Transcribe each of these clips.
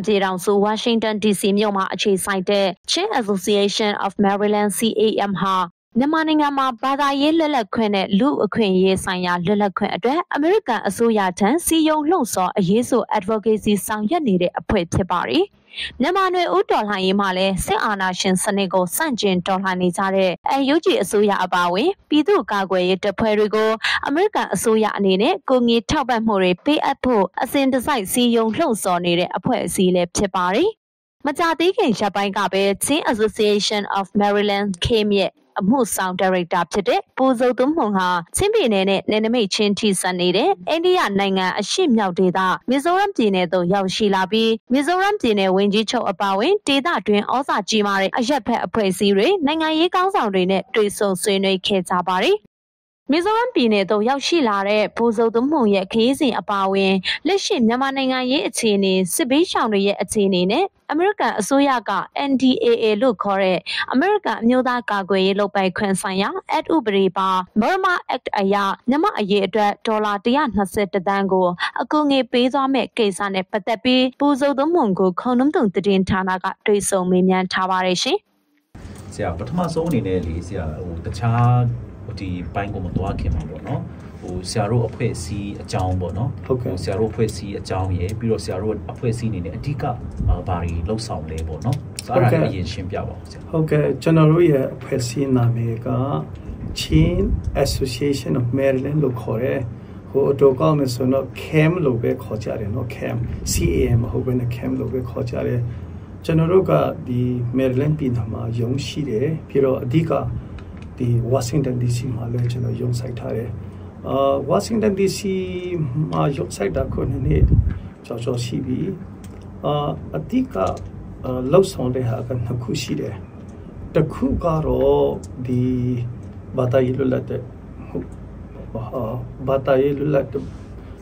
ကန်ပြည်ထောင်စု Washington DC မြို့မှာအခြေစိုက်တဲ့ Chin Association of Maryland CAM ဟာမြန်မာနိုင်ငံမှာဘာသာရေးလွတ်လပ်ခွင့်နဲ့လူအခွင့်အရေးဆိုင်ရာလွတ်လပ်ခွင့်အတွက်အမေရိကန်အစိုးရထံစီယုံလှုံ့ဆော်အရေးဆို advocacy ဆောင်ရွက်နေတဲ့အဖွဲ့ဖြစ်ပါတယ်။ မြန်မာနယ်ဦးတော်လှန်ရေးမှာလည်းစစ်အာဏာရှင်စနစ်ကိုစန့်ကျင်တော်လှန်နေကြတဲ့အဲယူဂျီအစိုးရအပါအဝင်ပြည်သူ့ကာကွယ်ရေးတပ်ဖွဲ့တွေကိုအမေရိကန်အစိုးရအနေနဲ့ကိုငီထောက်ပံ့မှုတွေပေးအပ်ဖို့အစဉ်တစိုက်စီယုံလှုံ့ဆော်နေတဲ့အဖွဲ့အစည်းလည်းဖြစ်ပါတယ်။မကြသေးခင်ရပ်ပိုင်းကပဲ Chin Association of Maryland KM ရဲ့ အမှုဆောင်ဒါရိုက်တာဖြစ်တဲ့ပူဇုံသွမှုဟာချင်းပြည်နယ်နဲ့နယ်နိမိတ်ချင်းထိစပ်နေတဲ့အိန္ဒိယနိုင်ငံအရှေ့မြောက်ဒေသမီဇိုရမ်ပြည်နယ်သို့ရောက်ရှိလာပြီးမီဇိုရမ်ပြည်နယ်ဝန်ကြီးချုပ်အပါအဝင်ဒေသတွင်းဩဇာကြီးမားတဲ့အရက်ဖက်အဖွဲ့အစည်းတွေနိုင်ငံရေးကောင်းဆောင်တွေနဲ့တွေ့ဆုံဆွေးနွေးခဲ့ကြပါတယ် မီဇိုရမ်ပြည်နယ်သို့ရောက်ရှိလာတဲ့ဘူဇုံသူမှုရဲ့ခရီးစဉ်အပါအဝင်လက်ရှိမြန်မာနိုင်ငံရေးအခြေအနေစစ်ဘေးရှောင်တွေရဲ့အခြေအနေနဲ့အမေရိကန်အစိုးရက NDAA လို့ခေါ်တဲ့အမေရိကန်အမျိုးသားကာကွယ်ရေးလုပ်ပိုင်ခွင့်ဆိုင်ရာ Act ဥပဒေပါ Burma Act အရမြန်မာအရေးအတွက်ဒေါ်လာ120တန်းကိုအကူငွေပေးသွားမဲ့ကိစ္စနဲ့ပတ်သက်ပြီးပူဇုံသွမှုကိုခုံနှုံတုံတည်င်းဌာနကတွေ့ဆုံမေးမြန်းထားပါတယ်ရှင်ဆရာပထမဆုံးအနေနဲ့လေဆရာဟိုတခြား ဒီပိုင်းကိုမသွားခင်မှာပေါ့နော်ဟိုဆရာတို့အဖွဲ့အစည်းအကြောင်းပေါ့နော်ဟုတ်ကဲ့ဆရာတို့အဖွဲ့အစည်းအကြောင်းရယ်ပြီးတော့ဆရာတို့အဖွဲ့အစည်းအနေနဲ့အဓိကဘာတွေလှုပ်ဆောင်လဲပေါ့နော်အဲ့ဒါလည်းအရင်ရှင်းပြပါဦးဆရာဟုတ်ကဲ့ကျွန်တော်တို့ရဲ့အဖွဲ့အစည်းနာမည်က Chin Association of Maryland လို့ခေါ်တယ်ဟိုအတူကောင်းနေဆိုတော့ CAM လို့ပဲခေါ်ကြတယ်နော် CAM CAM မဟုတ်ဘဲနဲ့ CAM လို့ပဲခေါ်ကြတယ်ကျွန်တော်တို့ကဒီ Maryland ပြည်နယ်မှာယုံရှိတယ်ပြီးတော့အဓိက ဒီ Washington DC မှာလည်းကျွန်တော်ယုံဆိုင်ထားတယ်အာ Washington DC မှာယုံဆိုင်တာခုနှစ်ကျော်ကျော်ရှိပြီအာအတိကလောက်ဆောင်တဲ့ဟာကနှစ်ခုရှိတယ်တစ်ခုကတော့ဒီဘာသာရေးလွတ်လပ်တဲ့ဘာသာရေးလွတ်လပ်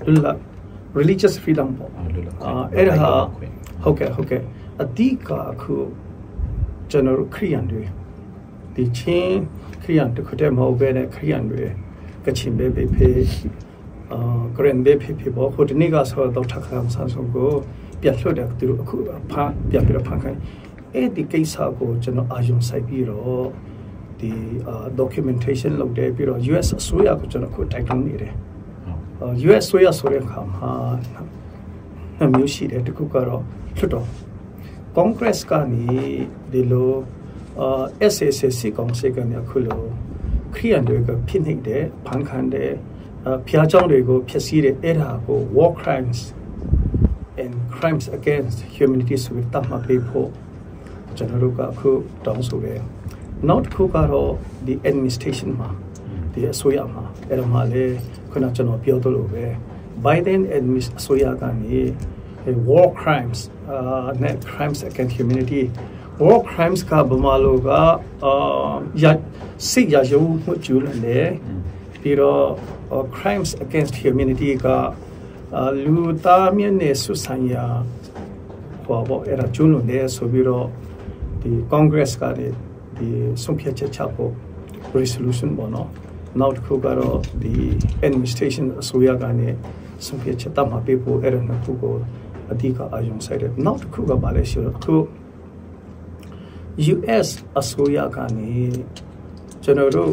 လွတ်လပ် religious freedom ပေါ့အာအဲ့ဒါဟုတ်ကဲ့ဟုတ်ကဲ့အတိကအခုကျွန်တော်တို့ခရိယန်တွေဒီချင်းခ ရိယန်တခုတည်းမဟုတ်ဘဲနဲ့ခရိယန်တွေကချင်ပဲပဲဖေးအာဂရန်ဘေဖေဖေဘောဟိုတနေ့ကဆိုတော့ထခါမဆန်းဆုံးကိုပြတ်လွတ်တယ်သူတို့အခုဖားပြတ်ပြီးတော့ဖန်ခိုင်းအဲ့ဒီကိစ္စကိုကျွန်တော်အာရုံစိုက်ပြီးတော့ဒီ documentation လုပ်တယ်ပြီးတော့ US အစိုးရကိုကျွန်တော်ခုတိုက်တွန်းနေတယ် US အစိုးရဆိုတဲ့အခါမှာနှစ်မျိုးရှိတယ်တခုကတော့လွှတ်တော် Congress ကနေဒီလို SSC ကောင်စီကနေအခုလိုခရီးရန်တွေကဖြစ်နေတယ်ဖန်ခံတယ်ဖျားကြောင်းတွေကိုဖျက်ဆီးတဲ့အဲ့ဒါကို war crimes and crimes against humanity ဆိုပြီးတတ်မှတ်ပေးဖို့ကျွန်တော်တို့ကအခုတောင်းဆိုတယ်နောက်တစ်ခုကတော့ the administration မှာဒီအစိုးရမှာအဲ့ဒါမှလည်းခုနကျွန်တော်ပြောသလိုပဲ Biden administration အစိုးရကနေ war crimes uh net crimes against humanity war crimes ကဘမာလိုကအာရစိတ်ရရုံမှုကျူးလွန်တယ်ပြီးတော့ crimes against humanity ကလူသားမျက်နှာဆုဆိုင်ရာဟောပေါ့အဲ့ဒါကျူးလွန်တယ်ဆိုပြီးတော့ဒီ Congress ကဒီဆုံးဖြတ်ချက်ချဖို့ resolution ပေါ့နော်နောက်တစ်ခုကတော့ဒီ administration အစိုးရကနေဆုံးဖြတ်ချက်တတ်မှပေးဖို့အဲ့ဒါနှစ်ခုကိုအဓိကအာရုံစိုက်တယ်နောက်တစ်ခုကပါလဲရှိတော့အခု US အစိုးရကနေကျွန်တော်တို့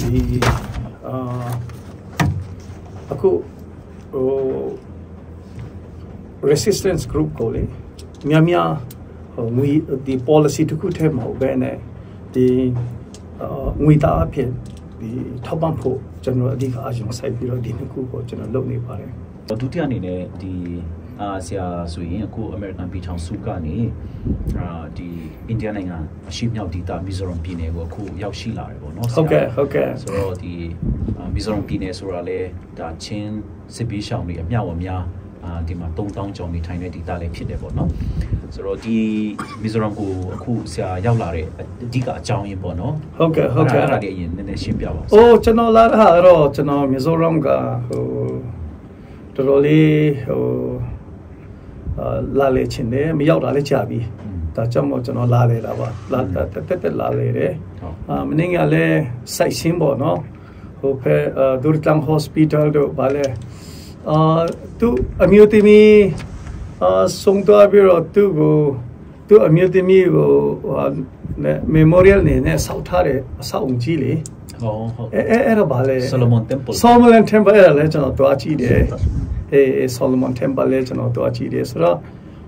ဒီအာအခုဟို resistance group ကိုလေများများဟိုငွေဒီ policy တခုထဲမှာပဲနဲ့ဒီအာငွေသားအဖြစ်ဒီထောက်ပံ့ဖို့ကျွန်တော်အဓိကအားရုံစိုက်ပြီးတော့ဒီနှစ်ခုကိုကျွန်တော်လုပ်နေပါတယ်ဒုတိယအနေနဲ့ဒီ အာဆရာဆိုရင်အခု American ပြည်ထောင်စုကနေအာဒီအိန္ဒိယနိုင်ငံအရှေ့မြောက်ဒေသမီဇိုရမ်ပြည်နယ်ကိုအခုရောက်ရှိလာတယ်ပေါ့နော်ဟုတ်ကဲ့ဟုတ်ကဲ့ဆိုတော့ဒီမီဇိုရမ်ပြည်နယ်ဆိုတာလေဒါချင်းစစ်ပေးရှောင်တွေအမြောက်အများအာဒီမှာ3000ကျော်နေထိုင်တဲ့ဒေသလည်းဖြစ်တယ်ပေါ့နော်ဆိုတော့ဒီမီဇိုရမ်ကိုအခုဆရာရောက်လာတဲ့အဓိကအကြောင်းရင်းပေါ့နော်ဟုတ်ကဲ့ဟုတ်ကဲ့အဲ့ဒါလေးအရင်နည်းနည်းရှင်းပြပါဦးအိုးကျွန်တော်လာတာတော့ကျွန်တော်မီဇိုရမ်ကဟိုတော်တော်လေးဟိုအာ လာလေချင်တယ်မရောက်တာလည်းကြာပြီဒါကြောင့်မို့ကျွန်တော်လာလေတာပါလာတက်တက်တက်လာလေတယ်အာမင်းကလည်းစိုက်ရှင်းပေါ့နော်ဟိုဖဲဒူရတမ်ဟော့စပီတယ်တို့ဘာလဲအာသူအမျိုးသမီးအာဆုံးသွားပြီးတော့သူ့ကိုသူ့အမျိုးသမီးကိုဟို memorial နေနဲ့ဆောက်ထားတဲ့အဆောက်အုံကြီးလေဟောဟုတ်အဲအဲအဲ့ဒါဘာလဲ Solomon Temple Solomon Temple အဲ့ဒါလည်းကျွန်တော်တွားကြည့်တယ် အေး Solomon Temple လည်းကျွန်တော်တွားကြည့်တယ်ဆိုတော့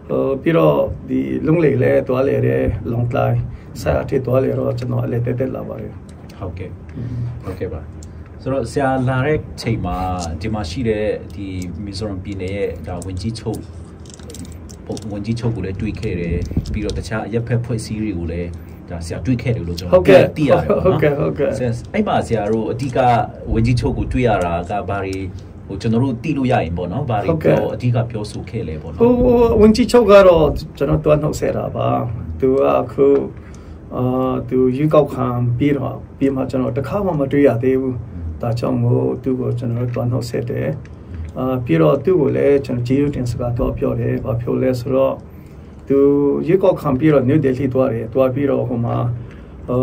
ဟိုပြီးတော့ဒီလုံလေလည်းတွားလေတယ် long line ဆက်အထစ်တွားလေတော့ကျွန်တော်အလဲတက်တက်လာပါတယ်ဟုတ်ကဲ့ဟုတ်ကဲ့ပါဆိုတော့ဆရာလာတဲ့ချိန်မှာဒီမှာရှိတဲ့ဒီမီဇိုရမ်ပြည်နယ်ရဲ့ဒါဝင်ကြီးချုပ်ဝန်ကြီးချုပ်ကိုလည်းတွေ့ခဲ့တယ်ပြီးတော့တခြားအရက်ဖက်ဖွဲ့စည်းတွေကိုလည်းဒါဆရာတွေ့ခဲ့တယ်လို့ကျွန်တော်သိရတယ်ဟုတ်ကဲ့ဟုတ်ကဲ့အဲ့မှာဆရာတို့အဓိကဝန်ကြီးချုပ်ကိုတွေ့ရတာကဘာတွေ ဟိုကျွန်တော်တို့သိလို့ရရင်ပေါ့နော်ဘာတွေပြောအဓိကပြောဆိုခဲ့လဲပေါ့နော်ဟိုဝန်ကြီးချုပ်ကတော့ကျွန်တော်တွန်းနှုတ်ဆက်တာပါသူကအခုအာသူရွေးကောက်ခံပြီးတော့ပြီးမှကျွန်တော်တခါမှမတွေ့ရသေးဘူးဒါကြောင့်မို့သူ့ကိုကျွန်တော်တွန်းနှုတ်ဆက်တယ်အာပြီးတော့သူ့ကိုလည်းကျွန်တော်ဂျေယူတင်စကားတော့ပြောတယ်ဘာပြောလဲဆိုတော့သူရွေးကောက်ခံပြီးတော့ New Delhi သွားတယ်သွားပြီးတော့ဟိုမှာအာ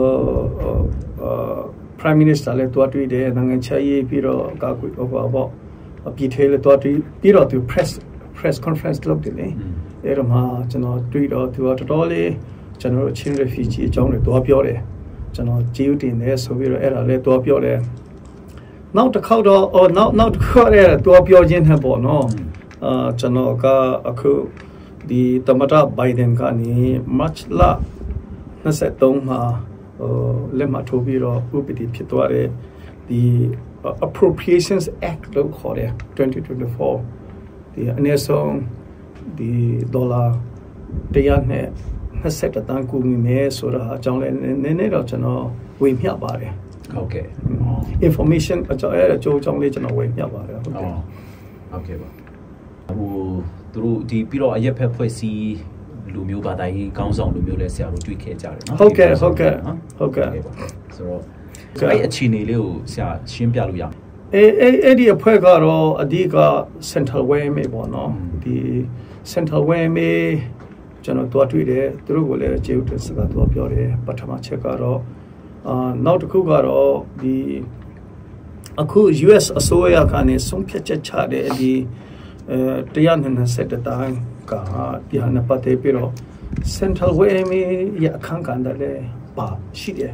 အာ Prime Minister လည်းသွားတွေ့တယ်နိုင်ငံခြားရေးပြီးတော့ကာကွယ်ဟိုပါ ပေါ့ပြည်ထဲလည်းသွားတွေ့ပြီးတော့သူ press press conference လုပ်တယ်လေအဲ့တော့မှကျွန်တော်တွေ့တော့သူကတော်တော်လေးကျွန်တော်တို့ချင်း refugee အကြောင်းတွေသွားပြောတယ်ကျွန်တော်ဂျေယူတင်တယ်ဆိုပြီးတော့အဲ့ဒါလည်းသွားပြောတယ်နောက်တစ်ခေါက်တော့အော်နောက်နောက်တစ်ခေါက်ရဲတော့ပြောခြင်းနဲ့ပေါ့နော်အာကျွန်တော်ကအခုဒီတမတာဘိုင်ဒန်ကနေ March လ23မှာဟိုလက်မှတ်ထိုးပြီးတော့ဥပဒေဖြစ်သွားတယ်ဒီ appropriations act လို့ခေါ်တယ်2024ဒီအနည်းဆုံးဒီဒေါ်လာတရားနဲ့20တန်းကူမိမယ်ဆိုတာအကြောင်းလည်းနည်းနည်းတော့ကျွန်တော်ဝေမျှပါတယ်ဟုတ်ကဲ့ information အကြောင်းအဲအကျိုးအကြောင်းလေးကျွန်တော်ဝေမျှပါတယ်ဟုတ်ကဲ့ဟုတ်ကဲ့ပါဟိုသူတို့ဒီပြီးတော့အရက်ဖက်ဖွဲ့စည်းလူမျိုးဘာသာရေးကောင်းဆောင်လူမျိုးလဲဆရာတို့တွေ့ခဲ့ကြတယ်နော်ဟုတ်ကဲ့ဟုတ်ကဲ့ဟုတ်ကဲ့ဆိုတော့ အဲ့အခြေအနေလေးကိုဆရာရှင်းပြလို့ရအေးအဲ့အဲ့ဒီအဖွဲ့ကတော့အဓိက central way မေပေါ့နော်ဒီ central way မေကျွန်တော်တွားတွေ့တယ်သူတို့ကလည်းကျေဥတစကားတွားပြောတယ်ပထမချက်ကတော့အာနောက်တစ်ခုကတော့ဒီအခု US အစိုးရကနေဆုံးဖြတ်ချက်ချတဲ့ဒီအဲတရားနဲ့ဆက်တဲ့တိုင်းကဒီဟာနဲ့ပတ်သက်ပြီးတော့ Central WMA ရအခန်းကဏ္ဍလည်းပါရှိတယ်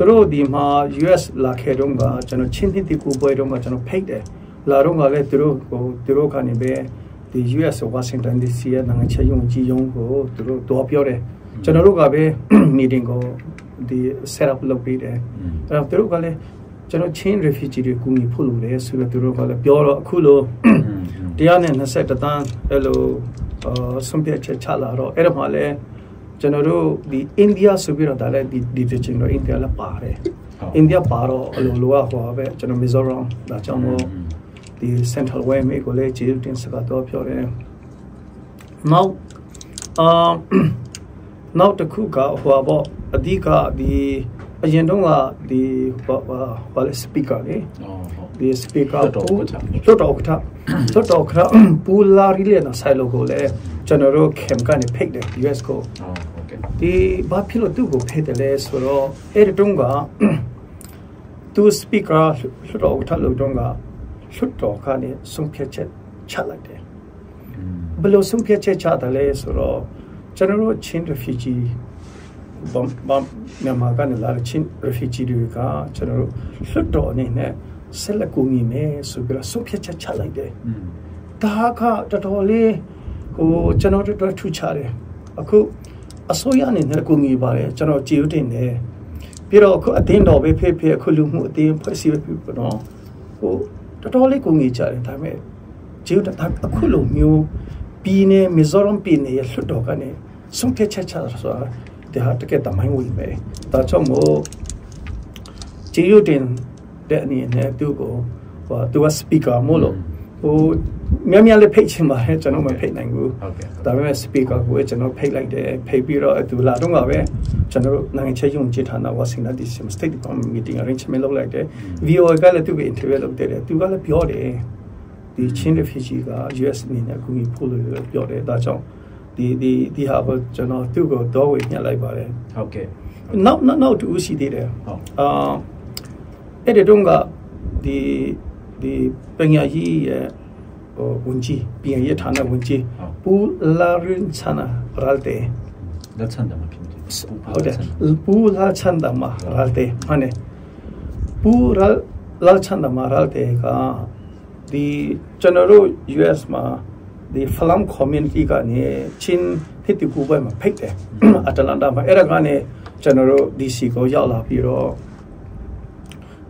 သူတို့ဒီမှာ US လာခဲ့တော့ကကျွန်တော်ချင်းတီကူပွဲတော့ကကျွန်တော်ဖိတ်တယ်လာတော့ကလည်းသူတို့ဟိုသူတို့ကနေပဲဒီ US Washington DC ရဲ့နိုင်ငံခြားရေးဝန်ကြီးရုံးကိုသူတို့တော့ပြောတယ်ကျွန်တော်တို့ကပဲ meeting ကိုဒီ set up လုပ်ပေးတယ်အဲ့တော့သူတို့ကလည်းကျွန်တော်ချင်း refugee တွေကူညီဖို့လိုတယ်ဆိုတော့သူတို့ကလည်းပြောတော့အခုလိုတရားနဲ့20တန်းအဲ့လိုအာဆုံးဖြတ်ချက်ချလာတော့အဲ့ဒါမှလည်း ကျွန်တော်တို့ဒီအိန္ဒိယဆိုပြီးတော့ဒါလည်းဒီဒီတချင်တော့အိန္ဒိယလည်းပါတယ်အိန္ဒိယပါတော့အလိုလိုကဟောပဲကျွန်တော်မီဇိုရမ်ဒါကြောင့်မို့ဒီ central way မေကိုလည်းကျေးဇူးတင်စကားတော့ပြောတယ်နောက်အာနောက်တစ်ခုကဟောပေါ့အဓိကဒီအရင်တော့ကဒီဘာဘာလဲ speaker လေဒီ speaker တော့လွတ်တော်ကထလွတ်တော်ကထပူလာရီလေနော်ဆိုင်လိုကိုလေ ကျွန်တော်တို့ခင်ကနေဖိတ်တယ် US ကိုဒီဘာဖြစ်လို့သူ့ကိုဖိတ်တယ်လဲဆိုတော့အဲ့ဒီတုန်းကသူ speaker လွတ်တော်ကထလို့တုန်းကလွတ်တော်ကနေဆုံးဖြတ်ချက်ချလိုက်တယ်ဘယ်လိုဆုံးဖြတ်ချက်ချတယ်လဲဆိုတော့ကျွန်တော်တို့ချင်း refugee ဘမ်ဘမ်မြန်မာကနေလာတဲ့ချင်း refugee တွေကကျွန်တော်တို့လွတ်တော်အနေနဲ့ဆက်လက်ကူညီမယ်ဆိုပြီးတော့ဆုံးဖြတ်ချက်ချလိုက်တယ်။ဒါကတော်တော်လေး ဟိုကျွန်တော်တို့ထူချတယ်။အခုအစိုးရအနေနဲ့ကူညီပါတယ်ကျွန်တော်ကြည်ဥတင်တယ်။ပြီးတော့အခုအတင်းတော်ပဲဖြစ်ဖြစ်အခုလူမှုအတင်းဖွဲ့စည်းဖြစ်ပေါ့နော်။ဟိုတော်တော်လေးကူညီကြတယ်ဒါပေမဲ့ကြည်ဥတအခုလိုမျိုးပြည်နယ်မီဇိုရမ်ပြည်နယ်ရလွတ်တော်ကနေဆုံးဖြတ်ချက်ချတာဆိုတာဒီဟာတကယ်တမိုင်းဝင်ပဲဒါကြောင့်မို့ဂျီယိုတင်တဲ့အနေနဲ့သူ့ကိုဟိုသူက speaker မို့လို့ဟို များများလေးဖိတ်ချင်ပါတယ်ကျွန်တော်မဖိတ်နိုင်ဘူးဟုတ်ကဲ့ဒါပေမဲ့ speaker ကိုကျွန်တော်ဖိတ်လိုက်တယ်ဖိတ်ပြီးတော့သူလာတော့ကပဲကျွန်တော်နိုင်ငံခြားရေးဝန်ကြီးဌာန Washington DC State Department meeting arrangement လုပ်လိုက်တယ် VOA ကလည်းသူ့ကို interview လုပ်တယ်သူကလည်းပြောတယ်ဒီချင်း refugee က US အနေနဲ့အခုဖို့လို့ပြောတယ်ဒါကြောင့်ဒီဒီဒီဟာကိုကျွန်တော်သူ့ကိုတော့ဝေညှက်လိုက်ပါတယ်ဟုတ်ကဲ့နောက်နောက်နောက်တူရှိသေးတယ်ဟုတ်အာအဲ့ဒီတုန်းကဒီဒီပညာကြီးရဲ့ဟဝန်ကြီးပြည်ရေး ဌာနဝန်ကြီးပူလာရင်ချနာရလ်တေလက်ချန်တမဖြစ်တယ်ဟုတ်တယ်ပူလာချန်တမရလ်တေမနဲ့ပူရလာချန်တမရလ်တေကဒီကျွန်တော်တို့ US မှာဒီ film community ကနေချင်းဟစ်တူကူပဲမှာဖိတ်တယ်အတလန်တာမှာအဲ့ဒါကနေကျွန်တော်တို့ DC ကိုရောက်လာပြီးတော့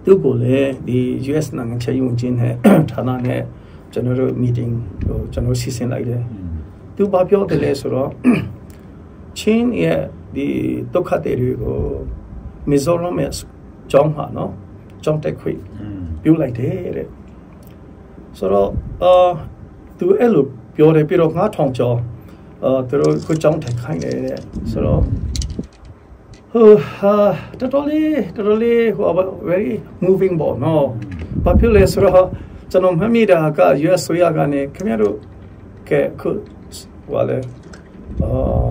သူ့ကိုလည်းဒီ US နိုင်ငံခြားရေးဝန်ကြီးနဲ့ဌာနနဲ့ ကျွန်တော်တို့ meeting ကိုကျွန်တော်စီစဉ်လိုက်တယ်သူဘာပြောတယ်လဲဆိုတော့ချင်းရဲ့ဒီဒုက္ခတွေကိုမီဇိုရမ်ရဲ့ကျောင်းမှာနော်ကျောင်းတက်ခွေပြုလိုက်တယ်တဲ့ဆိုတော့အာသူအဲ့လိုပြောတယ်ပြီးတော့9000ကျော်အာသူတို့ကိုကျောင်းထိုင်ခိုင်းတယ်တဲ့ဆိုတော့ဟိုဟာတော်တော်လေးတော်တော်လေးဟို very moving ပေါ့နော်ဘာဖြစ်လဲဆိုတော့ ကျွန်တော်မှတ်မိတာက US ဆိုရကနေခင်ဗျားတို့ကဲခုဟိုလေအာ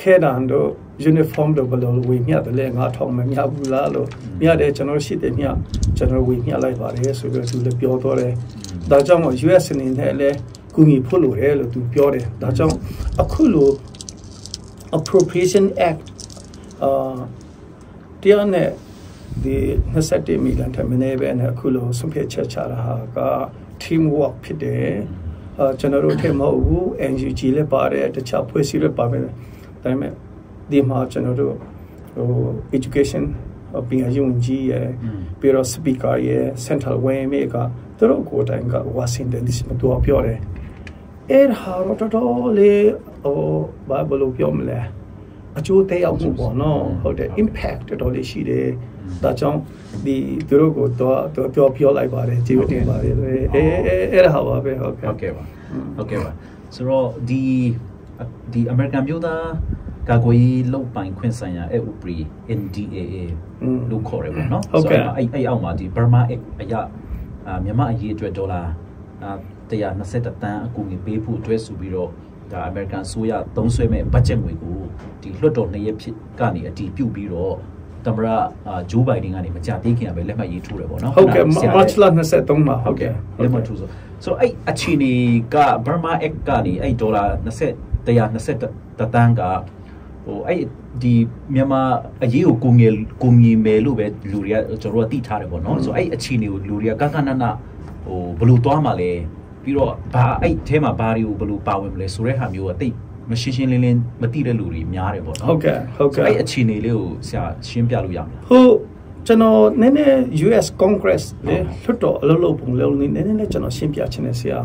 ခဲတန်တို့ uniform တို့ဘယ်လိုဝေမျှတယ်လဲငါထောင်မမျှဘူးလားလို့မျှတယ်ကျွန်တော်ရှိတယ်မျှကျွန်တော်ဝေမျှလိုက်ပါတယ်ဆိုပြီးသူလည်းပြောတော့တယ်ဒါကြောင့် US အနေနဲ့လည်းကူညီဖို့လိုတယ်လို့သူပြောတယ်ဒါကြောင့်အခုလို appropriation act အာတရားနဲ့ ဒီ27မီလန်ထမင်းပဲနဲ့အခုလိုဆုံးဖြတ်ချက်ချတာဟာက team work ဖြစ်တယ်အာကျွန်တော်တို့ထဲမဟုတ်ဘူး NUG လည်းပါတယ်တခြားဖွဲ့စည်းလည်းပါတယ်ဒါပေမဲ့ဒီမှာကျွန်တော်တို့ဟို education ပညာရေးဝန်ကြီးရဲ့ပြီးတော့ speaker ရဲ့ central way မြေကသူတို့ကိုယ်တိုင်က Washington DC မှာတော့ပြောတယ်အဲ့ဟာတော့တော်လေးဟိုဘာဘလို့ပြောမလဲ အကျိုးသက်ရောက်မှုပေါ့နော်ဟုတ်တယ် impact တော်တော်လေးရှိတယ်ဒါကြောင့်ဒီသူတို့ကိုတော့ပြောပြောလိုက်ပါတယ်ကြည့်တင်ပါတယ်အဲအဲအဲ့ဒါပါပဲဟုတ်ကဲ့ဟုတ်ကဲ့ပါဟုတ်ကဲ့ပါဆိုတော့ဒီဒီ American မျိုးသားကာကွယ်ရေးလုံပိုင်ခွင့်ဆိုင်ရာအဲ့ဥပဒေ NDAA လို့ခေါ်တယ်ပေါ့နော်ဟုတ်ကဲ့အဲ့အဲ့အောက်မှာဒီ Burma Act အရာမြန်မာအရေးအတွက်ဒေါ်လာ120တန်းအကူအညီပေးဖို့အတွက်ဆိုပြီးတော့ ဒါ American ဆိုရသုံးဆွဲမဲ့ budget ငွေကိုဒီလွှတ်တော်နှစ်ရက်ဖြစ်ကနေအတီးပြုတ်ပြီးတော့သမရဂျိုးဘိုင်ဒင်ကနေမကြသေးခင်ကပဲလက်မှတ်ရေးထိုးတယ်ပေါ့နော်ဟုတ်ကဲ့ March လ23မှာဟုတ်ကဲ့လက်မှတ်ထိုးဆိုဆိုအဲ့အခြေအနေက Burma Act ကနေအဲ့ဒေါ်လာ20 120တန်းကဟိုအဲ့ဒီမြန်မာအရေးကိုကိုငယ်ကိုငီမယ်လို့ပဲလူတွေကကျွန်တော်တို့ကသိထားတယ်ပေါ့နော်ဆိုအဲ့အခြေအနေကိုလူတွေကကကနနဟိုဘယ်လိုသွားမှာလဲ ပြီးတော့ဘာအဲ့အဲမှာဘာတွေကိုဘယ်လိုပါဝင်မလဲဆိုတဲ့ဟာမျိုးကတိတ်မရှင်းရှင်းလင်းလင်းမသိတဲ့လူတွေများတယ်ပေါ့နော်ဟုတ်ကဲ့ဟုတ်ကဲ့အဲ့အခြေအနေလေးကိုဆရာရှင်းပြလို့ရမလားဟုတ်ကျွန်တော်နည်းနည်း US Congress လေလွှတ်တော်အလုပ်လုပ်ပုံလုံးနည်းနည်းလေးကျွန်တော်ရှင်းပြချင်တယ်ဆရာ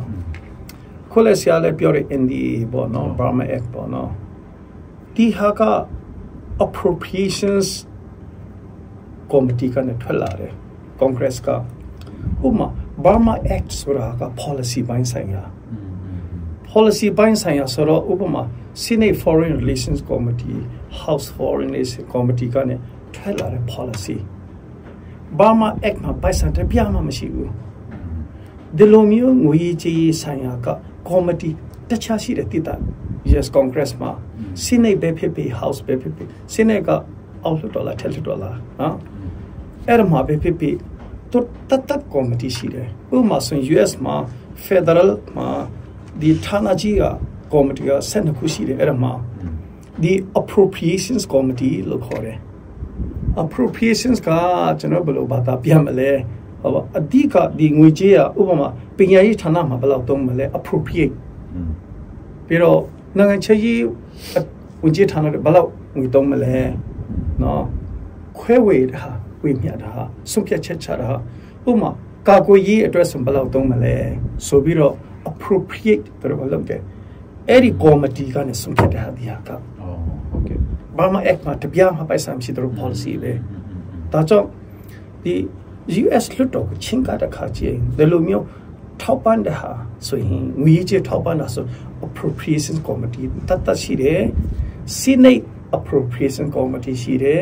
ခုလည်းဆရာလည်းပြောတယ် NDA ပေါ့နော် Burma Act ပေါ့နော်ဒီဟာက appropriations committee ကနေထွက်လာတယ် Congress ကဥပမာ Burma Act ဆိုတာက policy ဘိုင်းဆိုင်ရာ policy ဘိုင်းဆိုင်ရာဆိုတော့ဥပမာ Senate Foreign Relations Committee House Foreign Relations Committee ကနေထွက်လာတဲ့ policy Burma Act မှာပိုက်ဆံတပြားမှမရှိဘူးဒီလိုမျိုးငွေကြီးဆိုင်ရာက committee တခြားရှိတဲ့တိတာ Yes Congress မှာ Senate ပဲဖြစ်ဖြစ် House ပဲဖြစ်ဖြစ် Senate ကအောက်လွှတ်တော်လားထက်လွှတ်တော်လားနော်အဲ့ဒါမှာပဲဖြစ်ဖြစ် တတ်တတ်ကော်မတီရှိတယ်ဥပမာဆိုရင် US မှာ Federal မှာဒီဌာနကြီးကကော်မတီက12ခုရှိတယ်အဲ့ဒါမှာဒီ appropriations committee လို့ခေါ်တယ် appropriations ကကျွန်တော်ဘယ်လိုဘာသာပြန်မလဲဟောအဓိကဒီငွေကြေးကဥပမာပညာရေးဌာနမှာဘယ်လောက်သုံးမလဲ appropriate ပြီးတော့နိုင်ငံခြားရေးဝန်ကြီးဌာနတွေဘယ်လောက်ငွေသုံးမလဲနော်ခွဲဝေတာ ဝေမျှတာဆုံးဖြတ်ချက်ချတာဥပမာကာကွယ်ရေးအတွက်ဆိုဘယ်လောက်သုံးမလဲဆိုပြီးတော့ appropriate တို့လုပ်တယ်အဲ့ဒီ committee ကနေဆုံးဖြတ်တဲ့ဟာဒီဟာကဟုတ်ကဲ့ဘာမှ act မှာတပြားမှပိုက်ဆံမရှိတဲ့ policy ပဲဒါကြောင့်ဒီ US လွှတ်တော်ကိုချင်းကတဲ့ခါချင်းဒီလိုမျိုးထောက်ပံ့တဲ့ဟာဆိုရင်ငွေကြေးထောက်ပံ့တာဆို appropriation committee တတ်တရှိတယ် Senate appropriation committee ရှိတယ်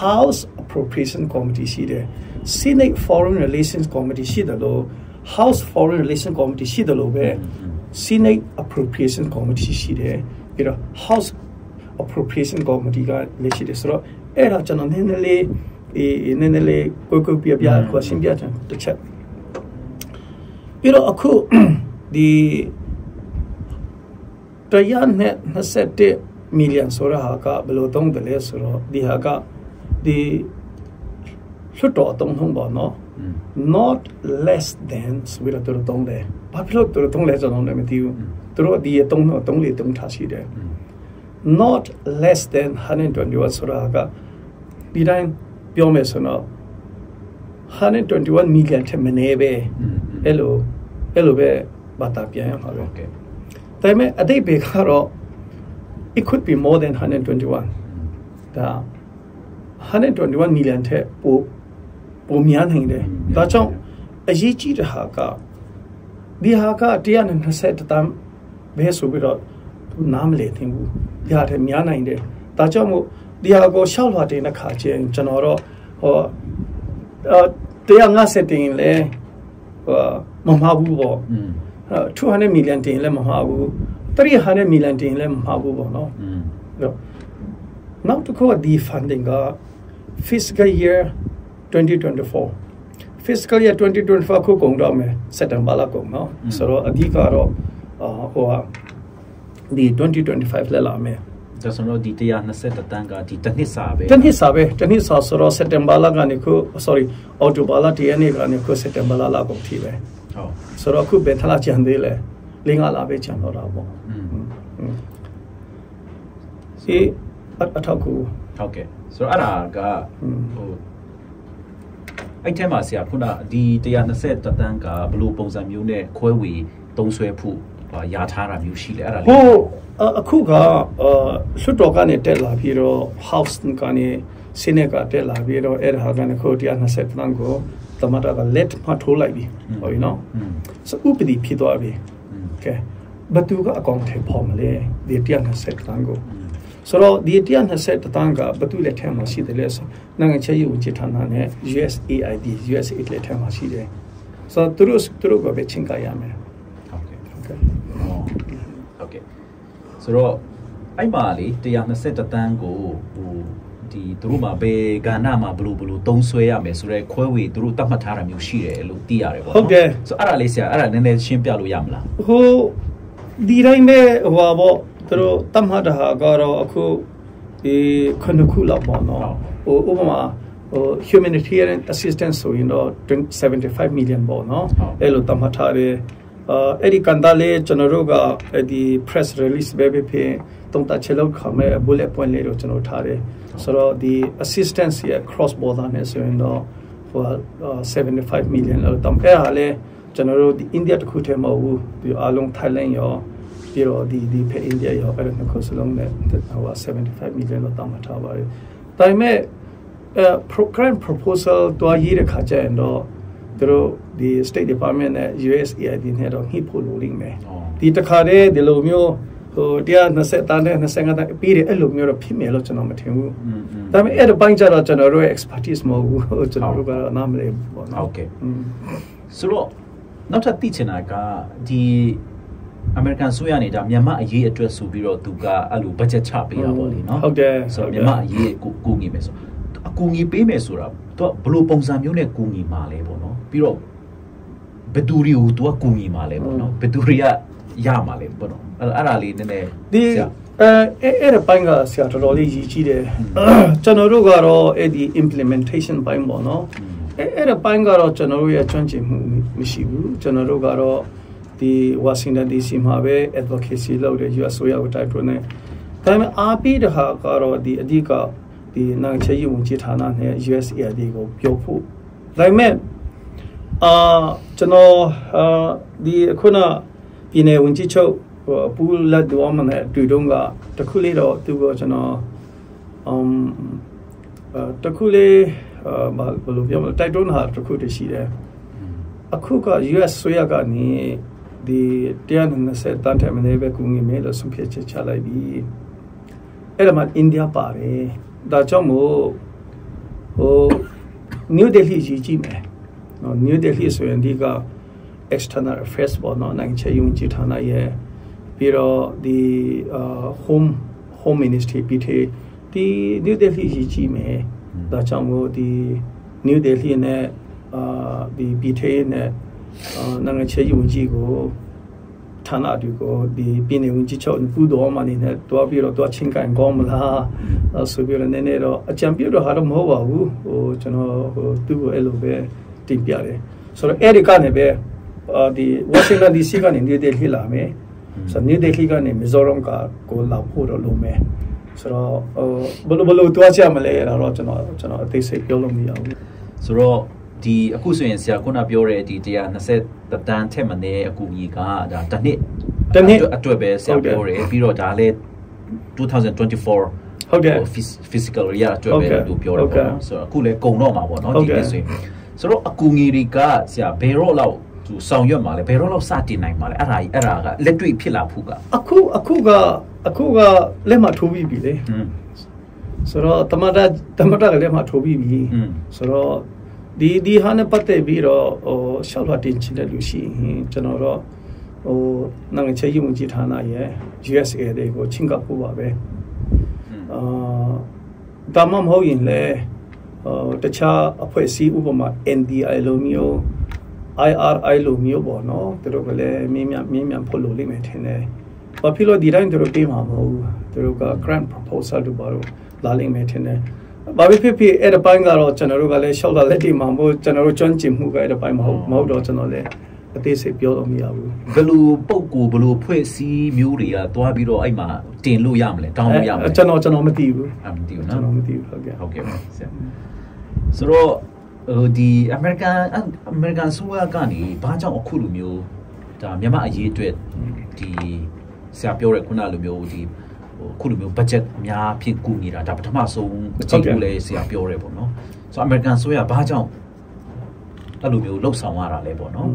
House appropriation committee ရှိတယ် Senate foreign relations committee ရှိတယ်လို့ House foreign relations committee ရှိတယ်လို့ပဲ Senate appropriation committee ရှိတယ်ပြီးတော့ House appropriation committee ကလည်းရှိတယ်ဆိုတော့အဲ့ဒါကျွန်တော်နည်းနည်းလေးအေးနည်းနည်းလေးကိုကိုပြပြကိုရှင်းပြချင်တစ်ချက်ပြီးတော့အခုဒီတရားနဲ့27 million ဆိုရဟာကဘယ်လိုသုံးတယ်လဲဆိုတော့ဒီဟာက ဒီလွတ်တော်သုံးဆုံးပါနော် not less than ဆိုရတော့သုံးတယ်ဘာဖြစ်လို့သူသုံးလဲကျွန်တော်လည်းမသိဘူးသူတို့ဒီသုံးတော့သုံးလေသုံးထားရှိတယ် not less than 121ဆိုတာကဒီတိုင်းပြောမယ်ဆိုတော့121 million ထက်မနည်းပဲအဲ့လိုအဲ့လိုပဲဘာသာပြန်ရမှာပဲ okay ဒါပေမဲ့အတိတ်ဘေကတော့ it could be more than 121ဒါ 121 million ထက်ပိုပိုများနိုင်တယ်ဒါကြောင့်အရေးကြီးတဲ့ဟာကဒီဟာက120တန်းပဲဆိုပြီးတော့သူနားမလည်သင်ဘူးဒီဟာထက်များနိုင်တယ်ဒါကြောင့်မို့ဒီဟာကိုရှောက်လွှာတင်တဲ့ခါကျရင်ကျွန်တော်တော့ဟော150တင်လဲဟောမမှားဘူးပေါ့200 million တင်လဲမမှားဘူး300 million တင်လဲမမှားဘူးပေါ့နော်တော့နောက်တစ်ခုကဒီ funding က fiscal year 2024 fiscal year 2024ခုကုန်တော့မယ်စက်တင်ဘာလကုန်နော်ဆိုတော့အဓိကတော့ဟိုဟာဒီ2025လက်လာမယ်ဒါဆိုတော့ဒီ120တန်းကဒီတစ်နှစ်စာပဲတစ်နှစ်စာပဲတစ်နှစ်စာဆိုတော့စက်တင်ဘာလကနေခု sorry အော်တိုဘာလတရနေ့ကနေခုစက်တင်ဘာလလကုန်ထိပဲဟုတ်ဆိုတော့ခုပဲထလာချန်သေးလေလင်းကလာပဲချန်တော့တာပေါ့อืมစီအထောက်ကူဟုတ်ကဲ့ ဆိုတော့အဲ့ဒါကဟိုအဲ့ထဲမှာဆရာခုနဒီ120တန်းကဘလို့ပုံစံမျိုးနဲ့ခွဲဝေသုံးဆွဲဖို့ရာထားတာမျိုးရှိလဲအဲ့ဒါလေးဟိုအခုကလွှတ်တော်ကနေတက်လာပြီးတော့ house ကနေစင်းကတက်လာပြီးတော့အဲ့ဒါကနေခိုး120တန်းကိုတမတာက let မှထိုးလိုက်ပြီဟိုနော်စဥပဒေဖြစ်သွားပြီကဲဘသူကအကောင့်ထဲပေါ်မလဲဒီ120တန်းကို ဆိုတော့ဒီ120တန်းကဘသူလက်ထဲမှာရှိတယ်လဲဆိုနိုင်ငံခြားရေးဝန်ကြီးဌာနနဲ့ USAID USAID လက်ထဲမှာရှိတယ်ဆိုတော့သူတို့သူတို့ကပဲချင်းကရမယ်ဟုတ်ကဲ့ဟုတ်ကဲ့ဟုတ်ကဲ့ဆိုတော့အဲ့မှာလေ120တန်းကိုဟိုဒီသူတို့မှာဘယ်ကဏ္ဍမှာဘလို့ဘလို့သုံးဆွဲရမယ်ဆိုတော့ခွဲဝေသူတို့တတ်မှတ်ထားတာမျိုးရှိတယ်လို့သိရတယ်ပေါ့ဟုတ်ကဲ့ဆိုအဲ့ဒါလေးဆရာအဲ့ဒါနည်းနည်းရှင်းပြလို့ရမလားဟိုဒီတိုင်းပဲဟိုပါပေါ့ သူတို့တတ်မှတ်တာကတော့အခုဒီခုနှစ်ခုလောက်ပေါ့နော်ဟိုဥပမာဟို humanitarian assistance ဆိုရင်တော့75 million ပေါ့နော်အဲ့လိုတတ်မှတ်ထားတယ်အာအဲ့ဒီကန်တာလေးကျွန်တော်တို့ကအဲ့ဒီ press release ပဲပဲဖြစ်တုံးတချက်လောက်ခမဲ့ bullet point လေးတော့ကျွန်တော်ထားတယ်ဆိုတော့ဒီ assistance ရဲ့ cross border နဲ့ဆိုရင်တော့ဟို75 million လောက်တမ်အဲ့ဟာလေကျွန်တော်တို့ဒီ India တခုထဲမဟုတ်ဘူးဒီအားလုံး Thailand ရော ပြီးတော့ဒီဒီဖက် India ရောအဲ့ဒါနှစ်ခုစလုံးနဲ့ဟို75 million လောက်တောင်းထားပါတယ်ဒါပေမဲ့အဲ current proposal တွားရေးတဲ့ခါကျရင်တော့သူတို့ဒီ State Department နဲ့ USAID နဲ့တော့ညှိဖို့လိုလိမ့်မယ်ဒီတခါတည်းဒီလိုမျိုးဟို120တန်းနဲ့25တန်းပြီးတယ်အဲ့လိုမျိုးတော့ဖြစ်မယ်လို့ကျွန်တော်မထင်ဘူးဒါပေမဲ့အဲ့ဒီပိုင်းကျတော့ကျွန်တော်တို့ရဲ့ expertise မဟုတ်ဘူးကျွန်တော်တို့ကတော့နားမလည်ဘူးပေါ့နော်ဟုတ်ကဲ့ဆိုတော့နောက်ထပ်သိချင်တာကဒီ အမေရိကန်ဆိုရနေတာမြန်မာအရေးအတွက်ဆိုပြီးတော့သူကအဲ့လို budget ချပေးတာပေါ့လေနော်ဟုတ်တယ်ဆိုတော့မြန်မာအရေးကိုကူညီမယ်ဆိုအကူညီပေးမယ်ဆိုတာသူကဘယ်လိုပုံစံမျိုးနဲ့ကူညီမှာလဲပေါ့နော်ပြီးတော့ဘယ်သူတွေကိုသူကကူညီမှာလဲပေါ့နော်ဘယ်သူတွေကရမှာလဲပေါ့နော်အဲ့အဲ့ဒါလေးနည်းနည်းဒီအဲအဲ့အဲ့ပိုင်းကဆရာတော်တော်လေးရည်ကြီးတယ်ကျွန်တော်တို့ကတော့အဲ့ဒီ implementation ပိုင်းပေါ့နော်အဲ့အဲ့ပိုင်းကတော့ကျွန်တော်တို့ရဲ့ကျွမ်းကျင်မှုမရှိဘူးကျွန်တော်တို့ကတော့ ဒီ Washington DC မှာပဲ advocacy လုပ်တဲ့ US ဆိုရကိုတိုက်တွန်းနေဒါပေမဲ့အားပေးတဲ့ဟာကတော့ဒီအဓိကဒီနိုင်ငံခြားရေးဝန်ကြီးဌာနနဲ့ USAID ကိုပြောဖို့ဒါပေမဲ့အာကျွန်တော်အာဒီခုနပြည်နယ်ဝန်ကြီးချုပ်ပူလက်တော်မနဲ့တွေ့တော့ကတခုလေးတော့သူကကျွန်တော်အမ်တခုလေးဘာလို့ပြောမလဲတိုက်တွန်းတာတခုတည်းရှိတယ်အခုက US ဆွေးရကနေ ဒီ120တန်တယ်မနေပဲကူငင်မယ်လို့ဆုံးဖြတ်ချက်ချလိုက်ပြီအဲ့ဒါမှအိန္ဒိယပါတယ်ဒါကြောင့်မို့ဟို New Delhi ကြီးကြည့်မယ်နော် New Delhi ဆိုရင်ဒီက external affairs ပေါ့နော်နိုင်ငံခြားရေးဝန်ကြီးဌာနရဲ့ပြီးတော့ဒီ home home ministry ပြီးသေးဒီ New Delhi ကြီးကြည့်မယ်ဒါကြောင့်မို့ဒီ New Delhi နဲ့အာဒီပြီးသေးနဲ့ နိုင်ငံခြားရေးဝန်ကြီးကိုနတွေကိုဒီပြည်နယ်ဝန်ကြီးချုပ်ပူတော်မနေနဲ့တွားပြီးတော့တွားချင်းကန်ကောင်းမလားဆိုပြီးတော့နည်းနည်းတော့အကြံပြုတော့ဟာတော့မဟုတ်ပါဘူးဟိုကျွန်တော်ဟိုသူ့ကိုအဲ့လိုပဲတင်ပြတယ်ဆိုတော့အဲ့ဒီကနေပဲဒီဝါရှင်တန် DC ကနေနေတယ်လှလာမယ်ဆိုတော့နေတယ်လှကနေမီဇိုရမ်ကကိုလာဖို့တော့လုံးမယ်ဆိုတော့ဟိုဘယ်လိုဘယ်လိုတွားချမလဲအဲ့တော့ကျွန်တော်ကျွန်တော်အသေးစိတ်ပြောလို့မရဘူးဆိုတော့ ဒီအခုဆိုရင်ဆရာခုနပြောတဲ့ဒီ120တန်းထက်မနည်းအကူကြီးကဒါတစ်နှစ်တစ်နှစ်အတွက်ပဲဆရာပြောတယ်ပြီးတော့ဒါလည်း2024ဟုတ်တယ် physical ရအတွက်ပဲလို့ပြောတယ်ပေါ့နော်ဆိုတော့အခုလည်းကုံတော့မှာပေါ့နော်ဒီနေ့ဆိုရင်ဆိုတော့အကူကြီးတွေကဆရာဘယ်တော့လောက်သူဆောင်ရွက်မှာလဲဘယ်တော့လောက်စတင်နိုင်မှာလဲအဲ့ဒါကြီးအဲ့ဒါကလက်တွေ့ဖြစ်လာဖို့ကအခုအခုကအခုကလက်မထိုးပြီးပြီလေဆိုတော့တမတာတမတာကလက်မထိုးပြီးပြီဆိုတော့ ဒီဒီဟာနဲ့ပတ်သက်ပြီးတော့ဟိုရှောက်လွှတ်တင်ချင်တဲ့လူရှိရင်ကျွန်တော်တော့ဟိုနိုင်ငံခြားရေးဝန်ကြီးဌာနရဲ့ USA တွေကိုချင်းကပ်ဖို့ပါပဲအာဒါမှမဟုတ်ရင်လည်းဟိုတခြားအဖွဲ့အစည်းဥပမာ NDI လိုမျိုး IRI လိုမျိုးပေါ့နော်သူတို့ကလည်းမြင်းမြမြင်းမြဖို့လိုလိမ့်မယ်ထင်တယ်ဘာဖြစ်လို့ဒီတိုင်းသူတို့ပေးမှာမဟုတ်ဘူးသူတို့က grant proposal တို့ပါတော့လာလိမ့်မယ်ထင်တယ် ဘာဖြစ်ဖြစ်ဖြစ်အဲ့ဒီပိုင်းကတော့ကျွန်တော်တို့ကလည်းရှောက်လာလက်တီမှာမို့ကျွန်တော်တို့ကျွမ်းကျင်မှုကအဲ့ဒီပိုင်းမဟုတ်မဟုတ်တော့ကျွန်တော်လည်းအသေးစိတ်ပြောလို့မရဘူးဘယ်လိုပုံကိုဘယ်လိုဖွဲ့စည်းမျိုးတွေကသွားပြီးတော့အဲ့မှာတင်လို့ရမလဲတောင်းလို့ရမလဲကျွန်တော်ကျွန်တော်မသိဘူးအမသိဘူးနော်ကျွန်တော်မသိဘူးဟုတ်ကဲ့ဟုတ်ကဲ့ဆရာဆိုတော့ဟိုဒီအမေရိကန်အမေရိကန်ဆိုရကနေဘာကြောင့်အခုလိုမျိုးဒါမြန်မာအရေးအတွက်ဒီဆရာပြောတဲ့ခုနလိုမျိုးဒီ ခုလိုမျိုး budget အများဖြစ်ကူနေတာဒါပထမဆုံးအချိန်ကိုလည်းဆရာပြောရဲပေါ့နော်ဆိုတော့ American ဆိုရဘာကြောင့်အဲ့လိုမျိုးလှုပ်ဆောင်ရတာလဲပေါ့နော်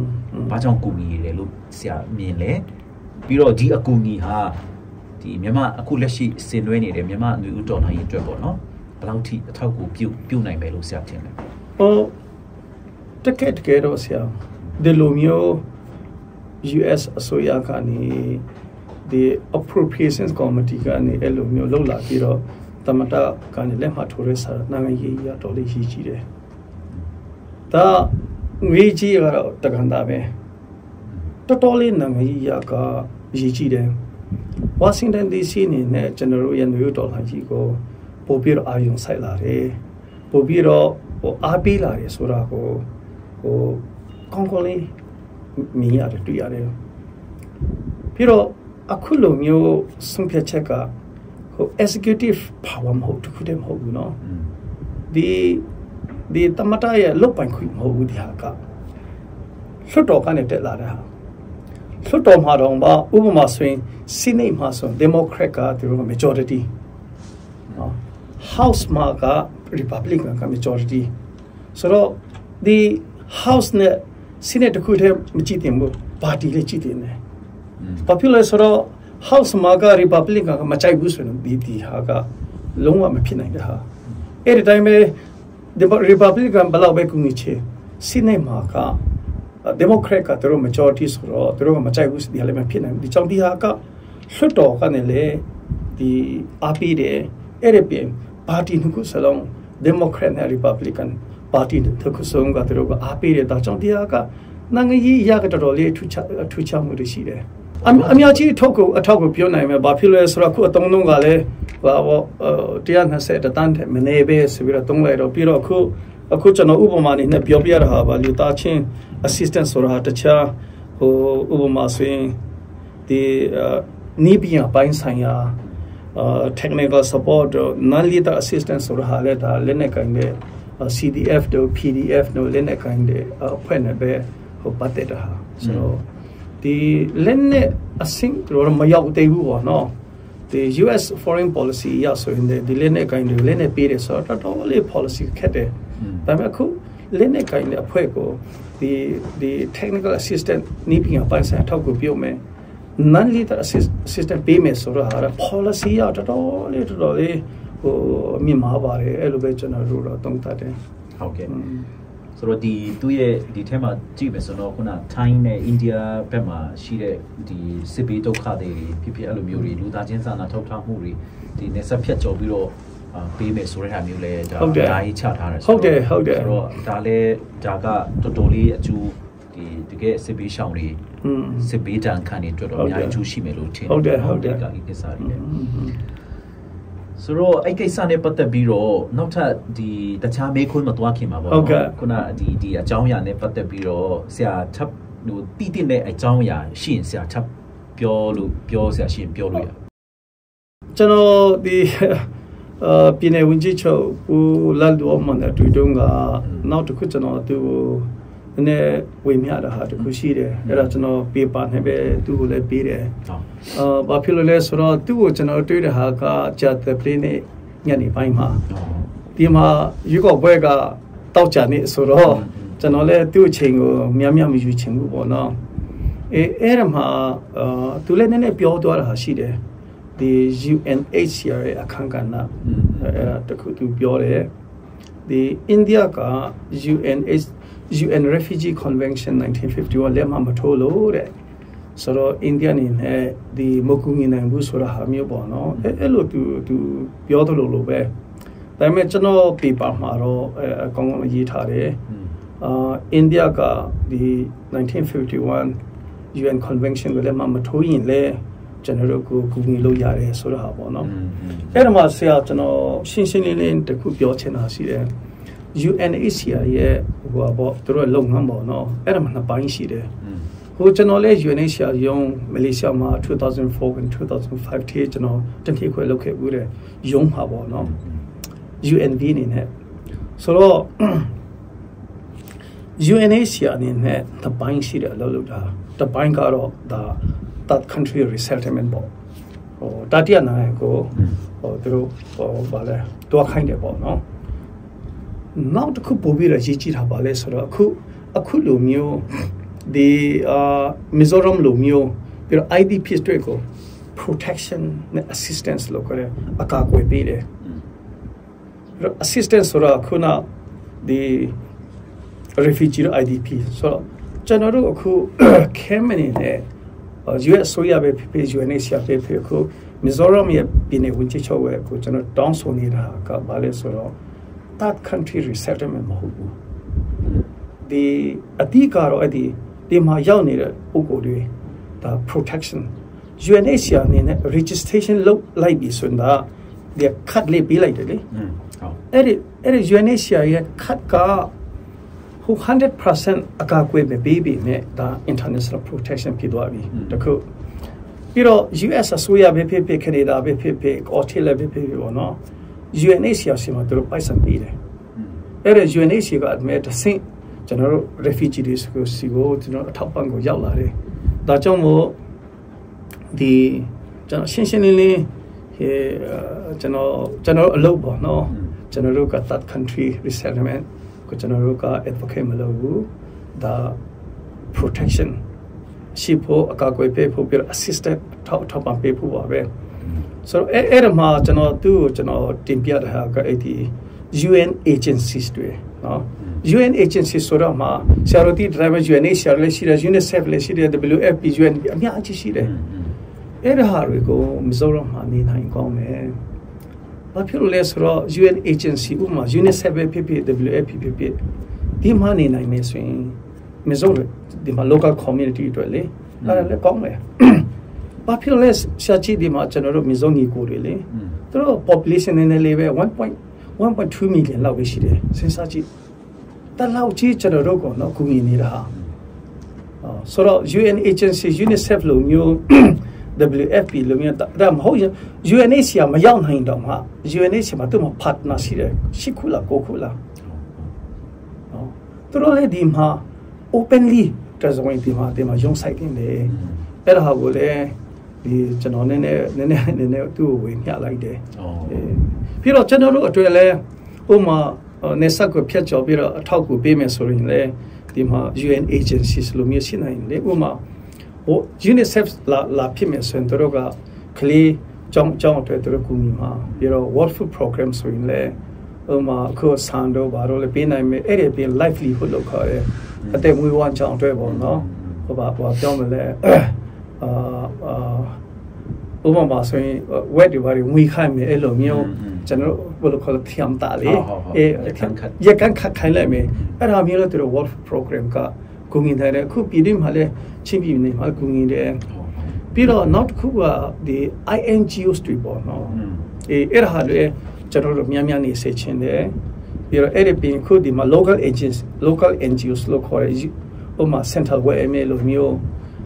ဘာကြောင့်ကူညီရတယ်လို့ဆရာမြင်လဲပြီးတော့ဒီအကူအညီဟာဒီမြန်မာအခုလက်ရှိဆင်နွှဲနေတဲ့မြန်မာအမျိုးတော်နိုင်အတွက်ပေါ့နော်ဘယ်လောက်ထိအထောက်အကူပြုပြုနိုင်မယ်လို့ဆရာထင်လဲဟိုတကယ်တကယ်တော့ဆရာဒီလိုမျိုး US အစိုးရကနေ ဒီ appropriations committee ကနေအဲ့လိုမျိုးလှုပ်လာပြီးတော့တမတာကနေလက်မှတ်ထိုးရဲစာနိုင်ငံရေးရတော်လေးရေးကြည့်တယ်။ဒါငွေကြီးကတော့တကန်တာပဲတော်တော်လေးနိုင်ငံရေးရကရေးကြည့်တယ်။ဝါရှင်တန် DC နေနဲ့ကျွန်တော်တို့ရဲ့နယူးဒေါ်လာကြီးကိုပို့ပြီးတော့အာရုံစိုက်လာတယ်။ပို့ပြီးတော့ဟိုအားပေးလာတယ်ဆိုတာကိုဟိုကောင်းကောင်းလေးမြင်ရတယ်တွေ့ရတယ်။ပြီးတော့ အခုလိုမျိုးဆုံးဖြတ်ချက်ကဟို executive power မဟုတ်တခုတည်းမဟုတ်ဘူးเนาะဒီဒီတမတာရဲ့လုတ်ပိုင်ခွင့်မဟုတ်ဘူးဒီဟာကလွှတ်တော်ကနေတက်လာတဲ့ဟာလွှတ်တော်မှာတော့ဘာဥပမာဆိုရင် Senate မှာဆို Democrat ကသူတို့က majority နော် House မှာက Republican က majority ဆိုတော့ဒီ House နဲ့ Senate တခုတည်းမကြည့်တင်ဘူးပါတီလေးကြည့်တင်တယ် ဘာဖြစ်လဲဆိုတော့ House မှာက Republican ကမကြိုက်ဘူးဆိုရင်ဒီဒီဟာကလုံးဝမဖြစ်နိုင်တဲ့ဟာအဲ့ဒီတိုင်းပဲ Republican ဘလောက်ပဲကူညီချေ Senate မှာက Democrat ကသူတို့ majority ဆိုတော့သူတို့ကမကြိုက်ဘူးဒီဟာလည်းမဖြစ်နိုင်ဘူးဒီကြောင့်ဒီဟာကလွှတ်တော်ကနေလေဒီအားပေးတယ်အဲ့ဒီပြင်ပါတီနှစ်ခုစလုံး Democrat နဲ့ Republican ပါတီတစ်ခုစလုံးကသူတို့ကအားပေးတယ်ဒါကြောင့်ဒီဟာကနိုင်ငံရေးရကတော်တော်လေးထူးခြားထူးခြားမှုတွေရှိတယ် အများကြီးထောက်ကိုအထောက်ကိုပြောနိုင်မယ်ဘာဖြစ်လဲဆိုတော့ခုအတုံးလုံးကလည်းဘာဘော120တန်းတဲ့မနေပဲဆိုပြီးတော့တုံးလိုက်တော့ပြီးတော့ခုအခုကျွန်တော်ဥပမာနေနဲ့ပြောပြရတာပါလူသားချင်း assistant ဆိုတာတခြားဟိုဥပမာဆိုရင်ဒီနီးပြန်ပိုင်းဆိုင်ရာ technical support non lethal assistance ဆိုတာလည်းဒါလက်နဲ့ကင်တဲ့ CDF တို့ PDF တို့လက်နဲ့ကင်တဲ့အဖွဲ့နဲ့ပဲဟိုပတ်သက်တာဆိုတော့ ဒီလက်နဲ့အဆင့်တော့မရောက်သေးဘူးပေါ့နော်ဒီ US foreign policy ရဆိုရင်ဒီလက်နဲ့ကိုင်းတွေလက်နဲ့ပေးတယ်ဆိုတော့တော်တော်လေး policy ခက်တယ်ဒါပေမဲ့အခုလက်နဲ့ကိုင်းတဲ့အဖွဲ့ကိုဒီဒီ technical assistant နေပြီးအပိုင်းဆိုင်ထောက်ကူပြုမယ် non lethal assistant ပေးမယ်ဆိုတော့ဟာ policy ရတော်တော်လေးတော်တော်လေးဟိုအမြင်မှာပါတယ်အဲ့လိုပဲကျွန်တော်တို့တော့သုံးသပ်တယ်ဟုတ်ကဲ့ ဆိုတော့ဒီသူ့ရဲ့ဒီထဲမှာကြည့်မယ်ဆိုတော့ခုန Thai နဲ့ India ဘက်မှာရှိတဲ့ဒီစစ်ပေးဒုက္ခတွေဖြစ်ဖြစ်အဲ့လိုမျိုးတွေလူသားချင်းစာနာထောက်ထားမှုတွေဒီနေဆက်ဖြတ်ကျော်ပြီးတော့ပေးမယ်ဆိုတဲ့ဟာမျိုးလဲဒါအများကြီးချထားတယ်ဟုတ်တယ်ဟုတ်တယ်ဆိုတော့ဒါလဲဒါကတော်တော်လေးအကျိုးဒီဒီကယ်စစ်ဘေးရှောင်တွေစစ်ဘေးတန်ခံနေတွေ့တော့အများကြီးကျူးရှိမယ်လို့ထင်ဟုတ်တယ်ဟုတ်တယ်ဒီကိစ္စတွေလည်း ဆိုတော့အဲ့ကိစ္စနဲ့ပတ်သက်ပြီးတော့နောက်ထပ်ဒီတခြားမေးခွန်းမသွားခင်ပါပေါ့နော်ခုနဒီဒီအကြောင်းအရာနဲ့ပတ်သက်ပြီးတော့ဆရာထပ်ဟိုတည်တည်တဲ့အကြောင်းအရာရှိရင်ဆရာထပ်ပြောလို့ပြောဆရာရှိရင်ပြောလို့ရကျွန်တော်ဒီအာပြည်နယ်ဝန်ကြီးချုပ်ဦးလတ်တော်မန်တဲ့တွေ့တုန်းကနောက်တစ်ခုကျွန်တော်သူ့ကို နည်းဝေမျှတာဟာတခုရှိတယ်အဲ့ဒါကျွန်တော်ပေးပါနဲ့ပဲသူ့ကိုလည်းပေးတယ်အာဘာဖြစ်လို့လဲဆိုတော့သူ့ကိုကျွန်တော်တွေ့တဲ့ဟာကဂျာတဲ့ပလေးနဲ့ညနေပိုင်းမှာဒီမှာရွေးကောက်ပွဲကတောက်ကြနေဆိုတော့ကျွန်တော်လည်းသူ့အချိန်ကိုများများမယူချင်ဘူးပေါ့နော်အဲအဲ့ဒါမှာအာသူလည်းနည်းနည်းပြောသွားတာရှိတယ်ဒီ UNHCR ရဲ့အခမ်းကဏ္ဍအဲတခုသူပြောတယ်ဒီအိန္ဒိယက UNH UN Refugee Convention 1951လက်မှတ်မထိုးလို့တဲ့ဆိုတော့အိန္ဒိယနေနဲ့ဒီမကူငင်နိုင်ဘူးဆိုတာဟာမျိုးပေါ့နော်အဲအဲ့လိုသူသူပြောသလိုလိုပဲဒါပေမဲ့ကျွန်တော် paper မှာတော့အဲအကောင်းကောင်းရေးထားတယ်အာအိန္ဒိယကဒီ1951 UN Convention ကိုလက်မှတ်မထိုးရင်လည်းကျွန်တော်တို့ကိုကူညီလို့ရတယ်ဆိုတော့ဟာပေါ့နော်အဲ့ဒါမှဆရာကျွန်တော်ရှင်းရှင်းလင်းလင်းတခုပြောချင်တာရှိတယ် UNHCR ရဲ့ဟိုပေါ့သူတို့လုပ်ငန်းပေါ့နော်အဲ့ဒါမှနှစ်ပိုင်းရှိတယ်ဟိုကျွန်တော်လည်း UNHCR ရုံးမလေးရှားမှာ2004 and 2005ထိကျွန်တော်တတိခွဲလုပ်ခဲ့ဘူးတဲ့ရုံးမှာပေါ့နော် UNV အနေနဲ့ဆိုတော့ UNHCR အနေနဲ့တပိုင်းရှိတယ်လို့လုပ်တာတပိုင်းကတော့ဒါ that country resettlement ပေါ့ဟိုတတိယနိုင်ငံကိုဟိုသူတို့ဟိုဗာလဲတွားခိုင်းတယ်ပေါ့နော် နောက်တစ်ခုပို့ပြီးတော့ရေးကြည့်တာပါလဲဆိုတော့အခုအခုလိုမျိုးဒီအာမီဇိုရမ်လိုမျိုးပြီးတော့ IDP တွေကို protection နဲ့ assistance လို့ခေါ်တယ်အကာအကွယ်ပေးတယ်ပြီးတော့ assistance ဆိုတာခုနဒီ refugee IDP ဆိုတော့ကျွန်တော်တို့အခု camp နေနဲ့ US ဆိုရပဲဖြစ်ဖြစ် UNHCR ပဲဖြစ်ခုမီဇိုရမ်ရဲ့ပြည်နယ်ဝန်ကြီးချုပ်ရဲ့ကိုကျွန်တော်တောင်းဆိုနေတာကဘာလဲဆိုတော့ that country resettlement မဟုတ်ဘူးဒီအတိကတော့အဲ့ဒီဒီမှာရောက်နေတဲ့ပုဂ္ဂိုလ်တွေဒါ protection UNHCR အနေနဲ့ registration လုပ်လိုက်ပြီဆိုတော့ဒီ cut လေးပေးလိုက်တယ်လေဟုတ်အဲ့ဒီအဲ့ဒီ UNHCR ရဲ့ cut ကဟို100%အကာအကွယ်ပဲပေးပြီးမြဲဒါ international protection ဖြစ်သွားပြီတခုပြီးတော့ US အစိုးရပဲဖြစ်ဖြစ်ကနေဒါပဲဖြစ်ဖြစ် Australia ပဲဖြစ်ဖြစ်ပေါ့နော် UNHCR ဆီမှာသူတို့ပိုက်ဆံပေးတယ်အဲ့ဒါ UNHCR ကအမြဲတဆင့်ကျွန်တော်တို့ refugee တွေကိုစီကိုကျွန်တော်အထောက်ပံ့ကိုရောက်လာတယ်ဒါကြောင့်မို့ဒီကျွန်တော်ရှင်းရှင်းလင်းလင်းဟေကျွန်တော်ကျွန်တော်အလုပ်ပေါ့နော်ကျွန်တော်တို့က that country resettlement ကိုကျွန်တော်တို့က advocate မလုပ်ဘူးဒါ protection ရှိဖို့အကာအကွယ်ပေးဖို့ပြီးတော့ assistant ထောက်ထောက်ပံ့ပေးဖို့ပါပဲ ဆိုတော့အဲ့အဲ့ဒါမှာကျွန်တော်သူ့ကိုကျွန်တော်တင်ပြတဲ့ဟာကအဲ့ဒီ UN agencies တွေနော် UN agencies ဆိုတော့မှာဆရာတို့ဒီ driver UNHCR လည်းရှိတယ် UNICEF လည်းရှိတယ် WFP UN အများကြီးရှိတယ်အဲ့ဒါဟာတွေကိုမစိုးတော့မှနေနိုင်ကောင်းမယ်ဘာဖြစ်လို့လဲဆိုတော့ UN agency ဥမာ UNICEF ပဲဖြစ်ဖြစ် WFP ဖြစ်ဖြစ်ဒီမှာနေနိုင်မယ်ဆိုရင်မစိုးလို့ဒီမှာ local community အတွက်လေအဲ့ဒါလည်းကောင်းတယ် ဘာဖြစ်လို့လဲရှာချီဒီမှာကျွန်တော်တို့မြေစုံကြီးကိုတွေလေသူတို့ population နည်းနည်းလေးပဲ1.1.2 million လောက်ပဲရှိတယ်စဉ်းစားကြည့်တလောက်ကြီးကျွန်တော်တို့ကတော့ကူညီနေတာဟာဆိုတော့ UN agency UNICEF လိုမျိုး WFP လိုမျိုးဒါမဟုတ် UNHCR မရောက်နိုင်တော့မှ UNHCR မှာသူ့မှာ partner ရှိတယ်ရှိခုလားကိုခုလားနော်သူတို့လည်းဒီမှာ openly တဇဝင်ဒီမှာဒီမှာရုံးဆိုင်တင်တယ်အဲ့ဒါကိုလည်း ဒီကျွန်တော်နည်းနည်းနည်းနည်းနည်းနည်းသူ့ကိုဝင်မျှလိုက်တယ်ပြီးတော့ကျွန်တော်တို့အတွက်လည်းဥမာနေဆက်ကိုဖြတ်ကျော်ပြီးတော့အထောက်အကူပေးမယ်ဆိုရင်လည်းဒီမှာ UN agencies လိုမျိုးရှိနိုင်တယ်ဥမာဟို UNICEF လာလာဖြစ်မယ်ဆိုရင်တို့ကကလေးကျောင်းကျောင်းအတွက်တို့ကူညီမှာပြီးတော့ World Food Program ဆိုရင်လည်းဥမာအခုဆန်တော့ဘာလို့လဲပေးနိုင်မယ်အဲ့ဒီပြင် livelihood လို့ခေါ်တယ်အသက်မွေးဝမ်းကြောင်းအတွက်ပေါ့နော်ဟိုဘာဘာပြောမလဲအာအာ ဥပမာဆိုရင် web တွေဘာတွေငွေခိုင်းမယ်အဲ့လိုမျိုးကျွန်တော်ဘယ်လိုခေါ်လဲထျမ်တာလေအေးရကန်ခတ်ခိုင်းလိုက်မယ်အဲ့ဒါမျိုးလို့တို့ World Program ကကူကူညီတယ်အခုပြည်တွင်းမှာလည်းချင်းပြည်နယ်မှာကူညီတယ်ပြီးတော့နောက်တစ်ခုကဒီ INGOs တွေပေါ့နော်အေးအဲ့ဒါလေကျွန်တော်တို့များများနေစေချင်တယ်ပြီးတော့အဲ့ဒီပြင်ခုဒီမှာ local agents local NGOs လို့ခေါ်ရဥပမာ central web MA လို့မျိုး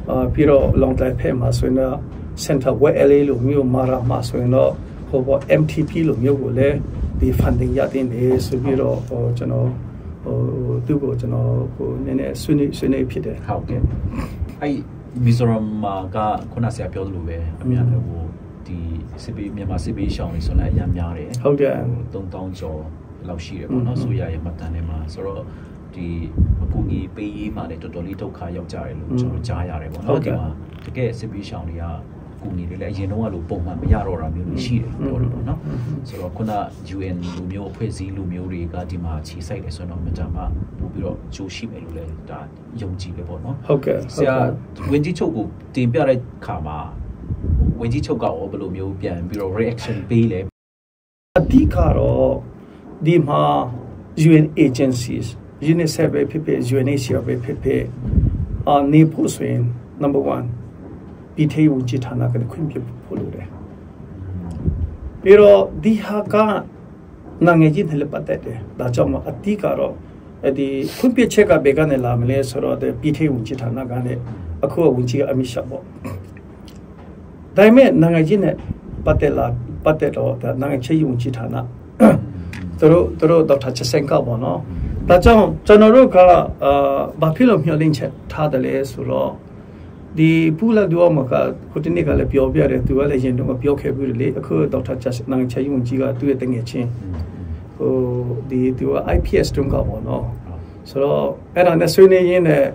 အာပြီးတော့ long life ဖက်မှာဆိုရင်တော့ center web LA လို့မျိုးမာရာမှာဆိုရင်တော့ဟိုပေါ့ MTP လို့မျိုးကိုလည်းဒီ funding ရတဲ့နေဆိုပြီးတော့ဟိုကျွန်တော်ဟိုသူ့ကိုကျွန်တော်ဟိုနည်းနည်းဆွေးနွေးဆွေးနွေးဖြစ်တယ်ဟုတ်ကဲ့အဲ့မီဇိုရမ်မှာကခုနဆရာပြောသလိုပဲအများဟိုဒီစစ်ပေးမြန်မာစစ်ပေးရှောင်းနေဆိုလည်းအများများတယ်ဟုတ်တယ်3000ကျော်လောက်ရှိတယ်ပေါ့နော်ဆိုရရဲ့မှတ်တမ်းထဲမှာဆိုတော့ ဒီအကူအညီပေးရေးမှာလည်းတော်တော်လေးဒုက္ခရောက်ကြတယ်လို့ကျွန်တော်ကြားရတယ်ပေါ့နော်ဒီမှာတကယ်စစ်ပေးရှောင်းတွေကကူညီတွေလည်းအရင်တော့ကလိုပုံမှန်မရတော့တာမျိုးတွေရှိတယ်ပြောတယ်ပေါ့နော်ဆိုတော့ခုန UN လူမျိုးအဖွဲ့အစည်းလူမျိုးတွေကဒီမှာခြေစိုက်တယ်ဆိုတော့မကြမ်းမှပို့ပြီးတော့ကြိုးရှိမယ်လို့လည်းဒါယုံကြည်ပဲပေါ့နော်ဟုတ်ကဲ့ဆရာဝင်းကြီးချုပ်ကိုတင်ပြတဲ့ခါမှာဝင်းကြီးချုပ်ကရောဘယ်လိုမျိုးပြန်ပြီးတော့ reaction ပေးလဲအဓိကတော့ဒီမှာ UN agencies UNICEF ပဲဖြစ်ဖြစ် UNHCR ပဲဖြစ်ဖြစ်အာနေဖို့ဆိုရင် number 1ပြည်ထေဝန်ကြီးဌာနကခွင့်ပြုဖို့လိုတယ်ပြီးတော့ဒီဟာကနိုင်ငံကြီးနဲ့ပတ်သက်တယ်ဒါကြောင့်မအတိကတော့အဲ့ဒီခွင့်ပြုချက်ကဘယ်ကနေလာမလဲဆိုတော့ပြည်ထေဝန်ကြီးဌာနကလည်းအခုဝန်ကြီးကအမိရှပေါ့ဒါပေမဲ့နိုင်ငံကြီးနဲ့ပတ်သက်လာပတ်သက်တော့နိုင်ငံချေဝန်ကြီးဌာနသူတို့သူတို့ဒေါက်တာချက်စင်ကပေါ့နော် ဒါကြောင့်ကျွန်တော်တို့ကအာဘာဖြစ်လို့မျှော်လင့်ချက်ထားတယ်လဲဆိုတော့ဒီပူလာဒူအမကခုတနေ့ကလည်းပြောပြတယ်သူကလည်းရင်တော့ပြောခဲ့ပြီးလေအခုဒေါက်တာချက်နိုင်ချေယုံကြီးကသူ့ရဲ့တငယ်ချင်းဟိုဒီသူက IPS တုန်းကပေါ့နော်ဆိုတော့အဲ့ဒါနဲ့ဆွေးနွေးရင်းနဲ့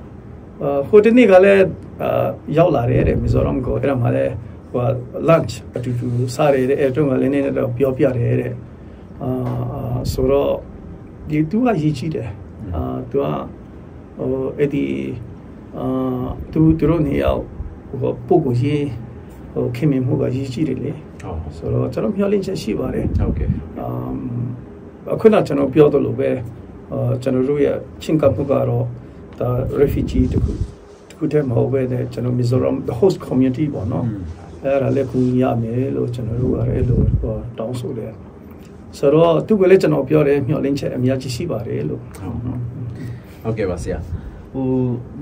ဟိုတနေ့ကလည်းရောက်လာတယ်တဲ့မီဇိုရမ်ကိုအဲ့ဒါမှလည်းဟို lunch အတူတူစားရတဲ့အဲ့တုန်းကလည်းနည်းနည်းတော့ပြောပြတယ်တဲ့အာဆိုတော့ ဒီသူကရည်ကြီးတယ်အာသူကဟိုအဲ့ဒီအာသူသူတို့နေရောက်ဟိုပုဂ္ဂိုလ်ရေးဟိုခင်မင်မှုကရည်ကြီးတယ်လေဟုတ်ဆိုတော့ကျွန်တော်မျှော်လင့်ချက်ရှိပါတယ်ဟုတ်ကဲ့အမ်အခုနကျွန်တော်ပြောသလိုပဲအာကျွန်တော်တို့ရဲ့ချင်းကပ်မှုကတော့ဒါ refugee တခုတခုတည်းမဟုတ်ပဲတဲ့ကျွန်တော် Mizoram the host community ပေါ့နော်အဲ့ဒါလည်းကူညီရမယ်လို့ကျွန်တော်တို့ကလည်းလို့တောင်းဆိုတယ် ဆိုတော့သူကလည်းကျွန်တော်ပြောတယ်မျှော်လင့်ချက်အများကြီးရှိပါတယ်လို့ဟုတ်ကဲ့ပါဆရာဟို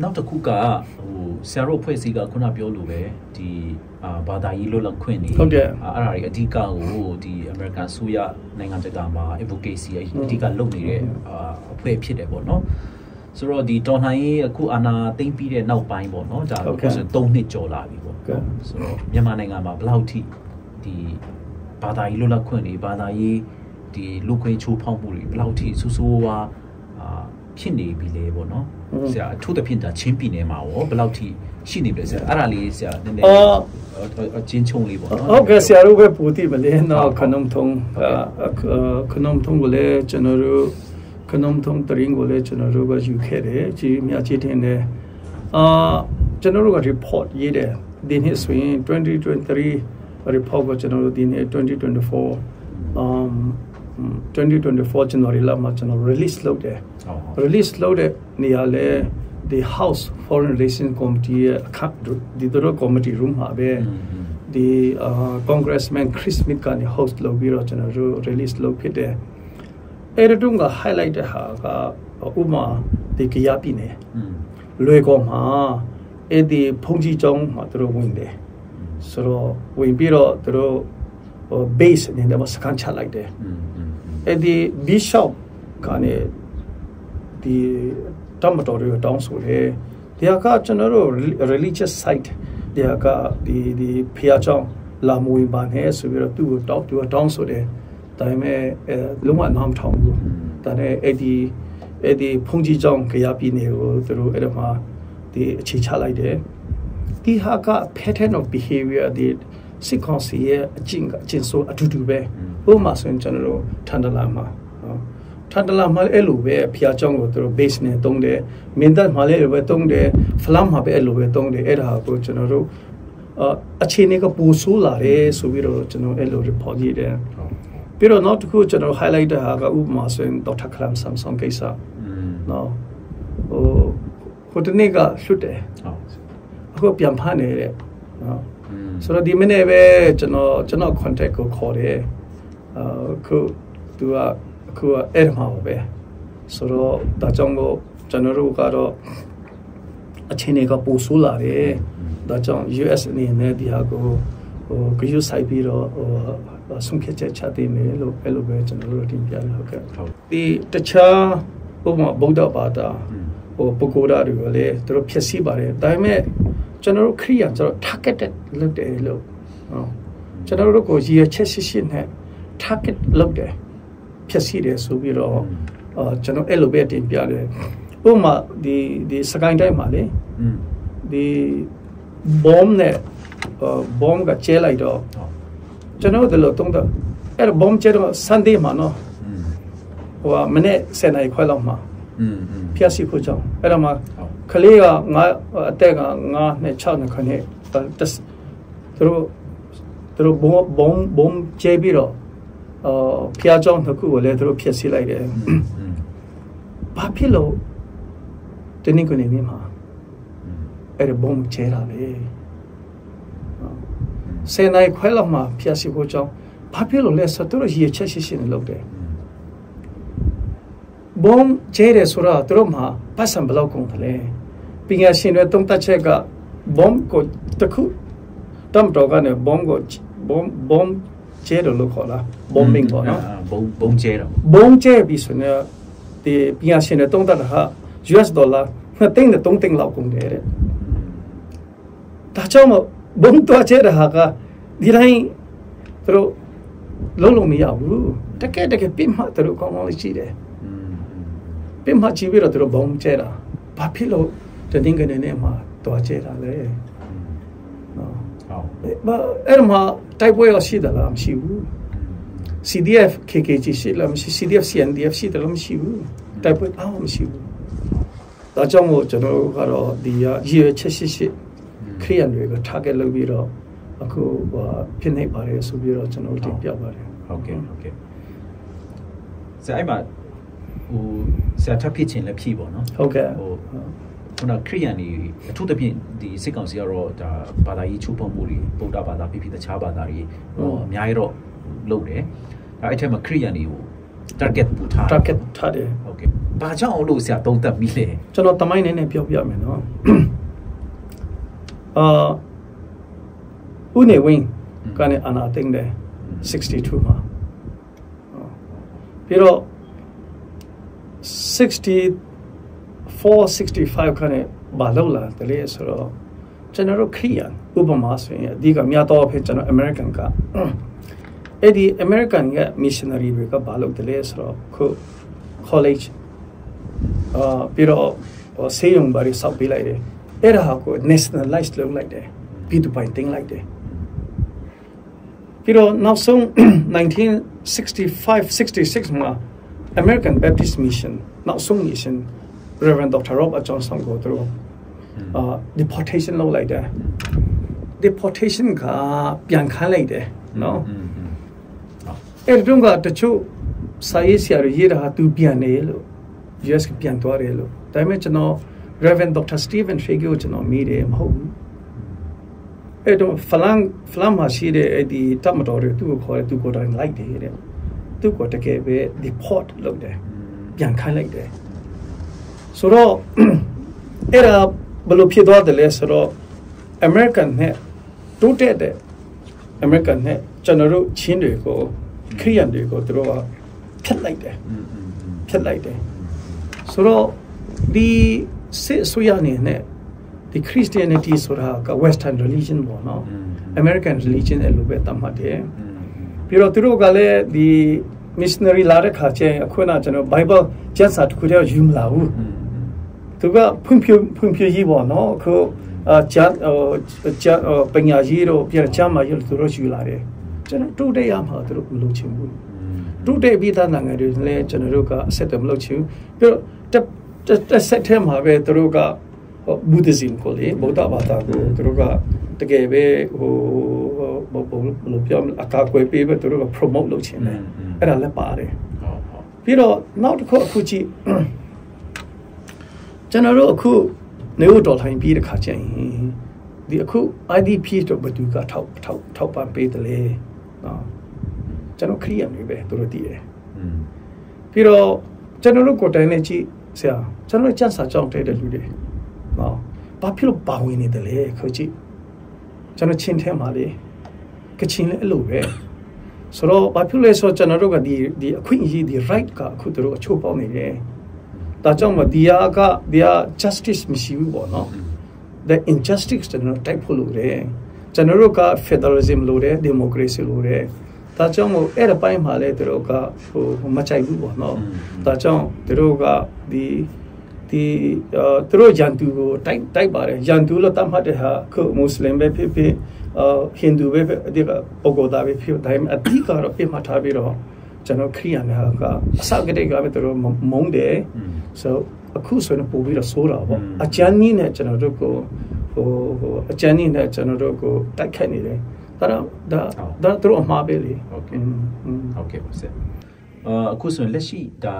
နောက်တစ်ခုကဟိုဆရာတို့ဖွဲ့စည်းကခုနပြောလို့ပဲဒီအာဘာသာရေးလွတ်လပ်ခွင့်နေဟုတ်တယ်အဲ့ဒါတွေအဓိကကိုဒီ American ဆိုရနိုင်ငံတကာမှာ advocacy အဓိကလုပ်နေတဲ့အာအဖွဲ့ဖြစ်တယ်ပေါ့နော်ဆိုတော့ဒီတော်လှန်ရေးအခုအာဏာသိမ်းပြီးတဲ့နောက်ပိုင်းပေါ့နော်ဒါအခုဆို3နှစ်ကျော်လာပြီပေါ့ဆိုတော့မြန်မာနိုင်ငံမှာဘယ်လောက်ထိဒီဘာသာရေးလွတ်လပ်ခွင့်တွေဘာသာရေး ဒီလူခွင့်ချိုးဖောက်မှုတွေဘယ်လောက်ထိဆူဆူဝါအာဖြစ်နေပြီလဲပေါ့နော်ဆရာအထူးသဖြင့်ဒါချင်းပြည်နယ်မှာရောဘယ်လောက်ထိရှိနေပြီလဲဆရာအဲ့ဒါလေးဆရာနည်းနည်းအချင်းချုံလေးပေါ့နော်ဟုတ်ကဲ့ဆရာတို့ပဲပူတည်မလဲနော်ခနုံထုံခနုံထုံကိုလည်းကျွန်တော်တို့ခနုံထုံတရင်ကိုလည်းကျွန်တော်တို့ကယူခဲ့တယ်ကြီးမြချစ်တင်တယ်အာကျွန်တော်တို့က report ရေးတယ်ဒီနှစ်ဆိုရင်2023 report ကိုကျွန်တော်တို့ဒီနေ့2024 um 2024 January လမှာကျွန်တော် release လုပ်တယ် release လုပ်တဲ့နေရာလဲ the house foreign relations committee ရဲ့အခါဒီတို့ committee room မှာပဲဒီ congressman Chris Smith ကနေ host လုပ်ပြီးတော့ကျွန်တော်တို့ release လုပ်ဖြစ်တယ်အဲ့ဒီတုန်းက highlight တဲ့ဟာကဥမာဒီကြရပြည်နယ်လွယ်ကောမှာအဲ့ဒီဖုန်ကြီးကျောင်းမှာတို့ဝင်တယ်ဆိုတော့ဝင်ပြီးတော့တို့ base အနေနဲ့စကန်ချလိုက်တယ်အဲ့ဒီ bishop ကနေဒီတမတော်တွေတောင်းဆိုတယ်ဒီကကျွန်တော်တို့ religious site ဒီကဒီဒီဖျားချောင်းလာမွေပါနဲ့ဆိုပြီးတော့သူ့ကိုတောက်သူကတောင်းဆိုတယ်ဒါပေမဲ့အဲလုံးဝနားမထောင်ဘူးဒါနဲ့အဲ့ဒီအဲ့ဒီဖုန်ကြီးကျောင်းကြရပြည်နယ်ကိုသူတို့အဲ့ဒါမှဒီအခြေချလိုက်တယ်ဒီဟာက pattern of behavior ဒီ စစ်ကောင်စီရဲ့အကျင့်ကအကျင့်ဆိုအတူတူပဲဥပမာဆိုရင်ကျွန်တော်တို့ထန်တလာမှာထန်တလာမှာအဲ့လိုပဲဖျားချောင်းကိုသူတို့ base နဲ့တုံးတယ်မင်းတပ်မှာလည်းအဲ့လိုပဲတုံးတယ်ဖလမ်မှာပဲအဲ့လိုပဲတုံးတယ်အဲ့ဒါကိုကျွန်တော်တို့အခြေအနေကပူဆိုးလာတယ်ဆိုပြီးတော့ကျွန်တော်အဲ့လို report ရေးတယ်ပြီးတော့နောက်တစ်ခုကျွန်တော် highlight တာကဥပမာဆိုရင်ဒေါက်တာခရမ်ဆမ်ဆွန်ကိစ္စနော်ဟိုဟိုတနေ့ကလွတ်တယ်ဟုတ်အခုပြန်ဖမ်းနေတဲ့နော် ဆိုတော့ဒီမနေ့ပဲကျွန်တော်ကျွန်တော် contact ကိုခေါ်တယ်အခုသူကအခုကအဲ့မှာပဲဆိုတော့ဒါကြောင့်မို့ကျွန်တော်တို့ကတော့အချိန်တွေကပိုဆိုးလာတယ်ဒါကြောင့် US အနေနဲ့ဒီဟာကိုဟိုဂရုစိုက်ပြီးတော့ဟိုဆုံးဖြတ်ချက်ချသိမယ်လို့အဲ့လိုပဲကျွန်တော်တို့တင်ပြရဟုတ်ကဲ့ဒီတခြားဥပမာဗုဒ္ဓဘာသာဟိုပုဂ္ဂိုလ်ဓာတ်တွေကလည်းသူတို့ဖြစ်စီပါတယ်ဒါပေမဲ့ ကျွန်တော်တို့ခရိယာကျွန်တော် targeted လုပ်တယ်လို့ဟုတ်ကျွန်တော်တို့ကိုရည်ရချက်ရှိရှိနဲ့ target လုပ်တယ်ဖြစ်စီတယ်ဆိုပြီးတော့အာကျွန်တော်အဲ့လိုပဲတင်ပြတယ်ဥပမာဒီဒီစကိုင်းတိုင်းမှာလေဒီ bomb နဲ့ဘုံကကျဲလိုက်တော့ကျွန်တော်တို့လည်းတုံးတော့အဲ့ဘုံကျဲတော့ Sunday မှာနော်ဟိုကမနေ့7နိုင်ခွဲလောက်မှာอืมဖျက်စီဖို့ကြောင်းအဲ့ဒါမှာ ကလေးကငါအသက်က9နဲ့6နဲ့ခနဲ့တက်သူတို့သူတို့ဘုံဘုံဘုံကျဲပြီးတော့အော်ဖျားကြောင်းတစ်ခုကိုလည်းသူတို့ဖျက်စီလိုက်တယ်ဘာဖြစ်လို့တင်းနေကနေနေမှာအဲ့ဒါဘုံကျဲတာလေဆယ်နိုင်ခွဲလောက်မှဖျက်စီဖို့ကြောင်းဘာဖြစ်လို့လဲဆိုတော့ရည်ချက်ရှိရှိနဲ့လုပ်တယ် ဘုံကျဲတယ်ဆိုတော့သူတို့မှာပတ်စံဘလောက်ကုန်တယ်လဲပညာရှင်တွေတုံးတက်ချက်ကဘုံကိုတခုတမ်တော့ကနေဘုံကိုဘုံဘုံကျဲတယ်လို့ခေါ်လားဘုံမင်းပေါ့နော်ဘုံဘုံကျဲတော့ဘုံကျဲပြီးဆိုရင်ဒီပညာရှင်တွေတုံးတက်တာဟာ US ဒေါ်လာနှစ်သိန်းနဲ့သုံးသိန်းလောက်ကုန်တယ်တဲ့ဒါကြောင့်မို့ဘုံတွားကျဲတဲ့ဟာကဒီတိုင်းသူတို့လုံးလုံးမရဘူးတကယ်တကယ်ပြင်းမှသူတို့ကောင်းကောင်းလေးရှိတယ် ပြင်းမှကြည့်ပြီးတော့သူတို့ဘုံကျဲတာဘာဖြစ်လို့တနင်္ဂနွေနေ့မှာတွားကျဲတာလဲနော်ဟုတ်ဘာအဲ့မှာတိုက်ပွဲရရှိတယ်လားမရှိဘူး CDF KKG ရှိလားမရှိ CDF CNDF ရှိတယ်လားမရှိဘူးတိုက်ပွဲအားမရှိဘူးဒါကြောင့်မို့ကျွန်တော်တို့ကတော့ဒီရည်ရွယ်ချက်ရှိရှိခရိယန်တွေကို target လုပ်ပြီးတော့အခုဟိုဖြစ်နေပါတယ်ဆိုပြီးတော့ကျွန်တော်တင်ပြပါတယ်ဟုတ်ကဲ့ဟုတ်ကဲ့ဆရာအဲ့မှာ ဟိုဆရာထပ်ဖြစ်ခြင်းလည်းဖြစ်ပေါ့နော်ဟုတ်ကဲ့ဟိုခုနခရိယန်တွေအထူးသဖြင့်ဒီစစ်ကောင်စီကတော့ဒါဘာသာရေးချိုးဖောက်မှုတွေဗုဒ္ဓဘာသာဖြစ်ဖြစ်တခြားဘာသာတွေဟိုအများကြီးတော့လုပ်တယ်ဒါအဲ့ထက်မှာခရိယန်တွေကို target ပူထား target ထားတယ်ဟုတ်ကဲ့ဘာကြောင့်လို့ဆရာသုံးသပ်မိလဲကျွန်တော်တမိုင်းနည်းနည်းပြောပြမယ်နော်အာဦးနေဝင်းကနေအနာသိမ့်တယ်62မှာပြီးတော့ 64 65ခနဲ့ဘာလို့လာတယ်လဲဆိုတော့ကျွန်တော်ခရီးရဥပမာဆိုရင်ဒီကမြတ်တော်ဖြစ်ကျွန်တော် American ကအဲ့ဒီ American ရဲ့ missionary တွေကဘာလုပ်တယ်လဲဆိုတော့ခု college အာပြီးတော့ဆေးရုံဘာတွေစောက်ပေးလိုက်တယ်အဲ့ဒါကို nationalize လုပ်လိုက်တယ်ပြီးတော့ပိုင်တင်လိုက်တယ်ပြီးတော့နောက်ဆုံး1965 66မှာ American Baptist Mission နောက်ဆုံး mission Reverend Dr. Robert Johnson ကိုသူတို့အာ deportation လုပ်လိုက်တယ် deportation ကပြန်ခန်းလိုက်တယ်နော်အဲ့ဒီတော့ကတချို့စာရေးဆရာတွေရေးတာဟာသူပြန်နေလို့ US ပြန်သွားတယ်လို့ဒါပေမဲ့ကျွန်တော် Reverend Dr. Stephen Fege ကိုကျွန်တော်မေးတယ်မဟုတ်ဘူးအဲ့တော့ဖလန်ဖလန်မှာရှိတဲ့အဲ့ဒီတမတော်တွေသူ့ကိုခေါ်တယ်သူကိုယ်တိုင်လိုက်တယ်တဲ့ သူ့ကိုတကယ်ပဲ deport လုပ်တယ်ပြန်ခိုင်းလိုက်တယ်ဆိုတော့အဲ့ဒါဘယ်လိုဖြစ်သွားတယ်လဲဆိုတော့ American နဲ့တိုးတက်တဲ့ American နဲ့ကျွန်တော်တို့ချင်းတွေကိုခရီးရန်တွေကိုသူတို့ကဖျက်လိုက်တယ်ဖျက်လိုက်တယ်ဆိုတော့ဒီစစ်အစိုးရနေနဲ့ဒီ Christianity ဆိုတာက Western religion ပေါ့နော် American religion အဲ့လိုပဲသတ်မှတ်တယ် ပြီးတော့သူတို့ကလည်းဒီ missionary လာတဲ့ခါကျရင်အခုနကျွန်တော် Bible ကျမ်းစာတစ်ခုတည်းယူမလာဘူးသူကဖွံ့ဖြိုးဖွံ့ဖြိုးရေးပေါ့နော်အခုအကျန်ကျန်ပညာရေးတော့ပြန်ချမ်းမာရေးသူတို့ယူလာတယ်ကျွန်တော်တိုးတက်ရမှာသူတို့မလုပ်ချင်ဘူးတိုးတက်ပြီးသားနိုင်ငံတွေလည်းကျွန်တော်တို့ကအဆက်အမလုပ်ချင်ဘူးပြီးတော့တစ်ဆက်ထဲမှာပဲသူတို့ကဘုဒ္ဓဇင်ကိုလေဗုဒ္ဓဘာသာကိုသူတို့ကတကယ်ပဲဟို ဘဘလို့ပြောအကာအကွယ်ပေးပဲသူတို့က promote လုပ်ချင်တယ်အဲ့ဒါလည်းပါတယ်ပြီးတော့နောက်တစ်ခုအခုကြည့်ကျွန်တော်တို့အခုနေဦးတော်ထိုင်ပြီးတဲ့ခါကျရင်ဒီအခု IDP တော့ဘယ်သူကထောက်ထောက်ထောက်ပံ့ပေးတယ်လေနော်ကျွန်တော်ခရီးရနေပဲသူတို့တည်တယ်ပြီးတော့ကျွန်တော်တို့ကိုယ်တိုင်နဲ့ကြည့်ဆရာကျွန်တော်ကျန်းစာကြောင်းတဲ့လူတွေနော်ဘာဖြစ်လို့ပါဝင်နေတယ်လဲခေါကြည့်ကျွန်တော်ချင်းထဲမှာလေ ကချင်လည်းအဲ့လိုပဲဆိုတော့ဘာဖြစ်လဲဆိုတော့ကျွန်တော်တို့ကဒီဒီအခွင့်အရေးဒီ right ကအခုတို့အချို့ပေါက်နေတယ်ဒါကြောင့်မဒီဟာကဒီဟာ justice မရှိဘူးပေါ့နော် the injustice ကျွန်တော်တိုက်ဖို့လိုတယ်ကျွန်တော်တို့က federalism လိုတယ် democracy လိုတယ်ဒါကြောင့်မို့အဲ့ဒီပိုင်းမှာလည်းတို့ကဟိုမချိုက်ဘူးပေါ့နော်ဒါကြောင့်တို့ကဒီဒီသူတို့ယန်တူကိုတိုက်တိုက်ပါတယ်ယန်တူလို့တတ်မှတ်တဲ့ဟာခုမွတ်စလင်ပဲဖြစ်ဖြစ်အာ ဟိန္ဒူပဲဒီကပုဂ္ဂိုလ်သားပဲဖြစ်ဒါပေမဲ့အဓိကတော့ပြမှတ်ထားပြီးတော့ကျွန်တော်ခရိယန်ကအစကတည်းကပဲသူတို့မုန်းတယ် so အခုဆိုရင်ပို့ပြီးတော့ဆိုးတာပေါ့အချမ်းကြီးနဲ့ကျွန်တော်တို့ကိုဟိုဟိုအချမ်းကြီးနဲ့ကျွန်တော်တို့ကိုတိုက်ခိုက်နေတယ်ဒါတော့ဒါဒါသူတို့အမှားပဲလေဟုတ်ကဲ့ဟုတ်ကဲ့ပါဆက်အာအခုဆိုရင်လက်ရှိဒါ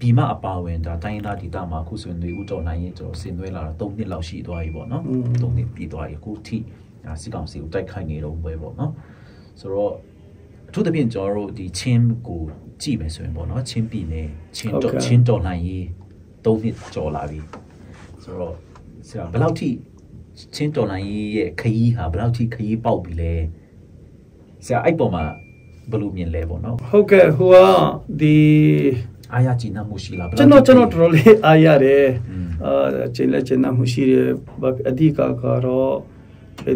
ဒီမအပါဝင်ဒါတိုင်းသားဒေတာမှာအခုဆိုရင်တွေဦးတော်နိုင်ရင်ကျွန်တော်ဆင်နွှဲလာတာ3နှစ်လောက်ရှိသွားပြီပေါ့နော်3နှစ်ပြီးသွားပြီအခုထိ စစ်ကောင်စီကိုတိုက်ခိုက်နေတော့ပွဲပေါ့နော်ဆိုတော့အထူးသဖြင့်ကျွန်တော်တို့ဒီချင်းကိုကြည့်မယ်ဆိုရင်ပေါ့နော်ချင်းပြည်နယ်ချင်းတော်ချင်းတော်နိုင်ရေး3နှစ်ကျော်လာပြီဆိုတော့ဆရာဘယ်လောက်ထိချင်းတော်နိုင်ရေးရဲ့ခရီးဟာဘယ်လောက်ထိခရီးပေါက်ပြီလဲဆရာအဲ့ပေါ်မှာဘယ်လိုမြင်လဲပေါ့နော်ဟုတ်ကဲ့ဟိုကဒီအားရကျဉ်းမှုရှိလားကျွန်တော်ကျွန်တော်တော်တော်လေးအားရတယ်အာကျဉ်းလက်ကျဉ်းမှုရှိတယ်အဓိကကတော့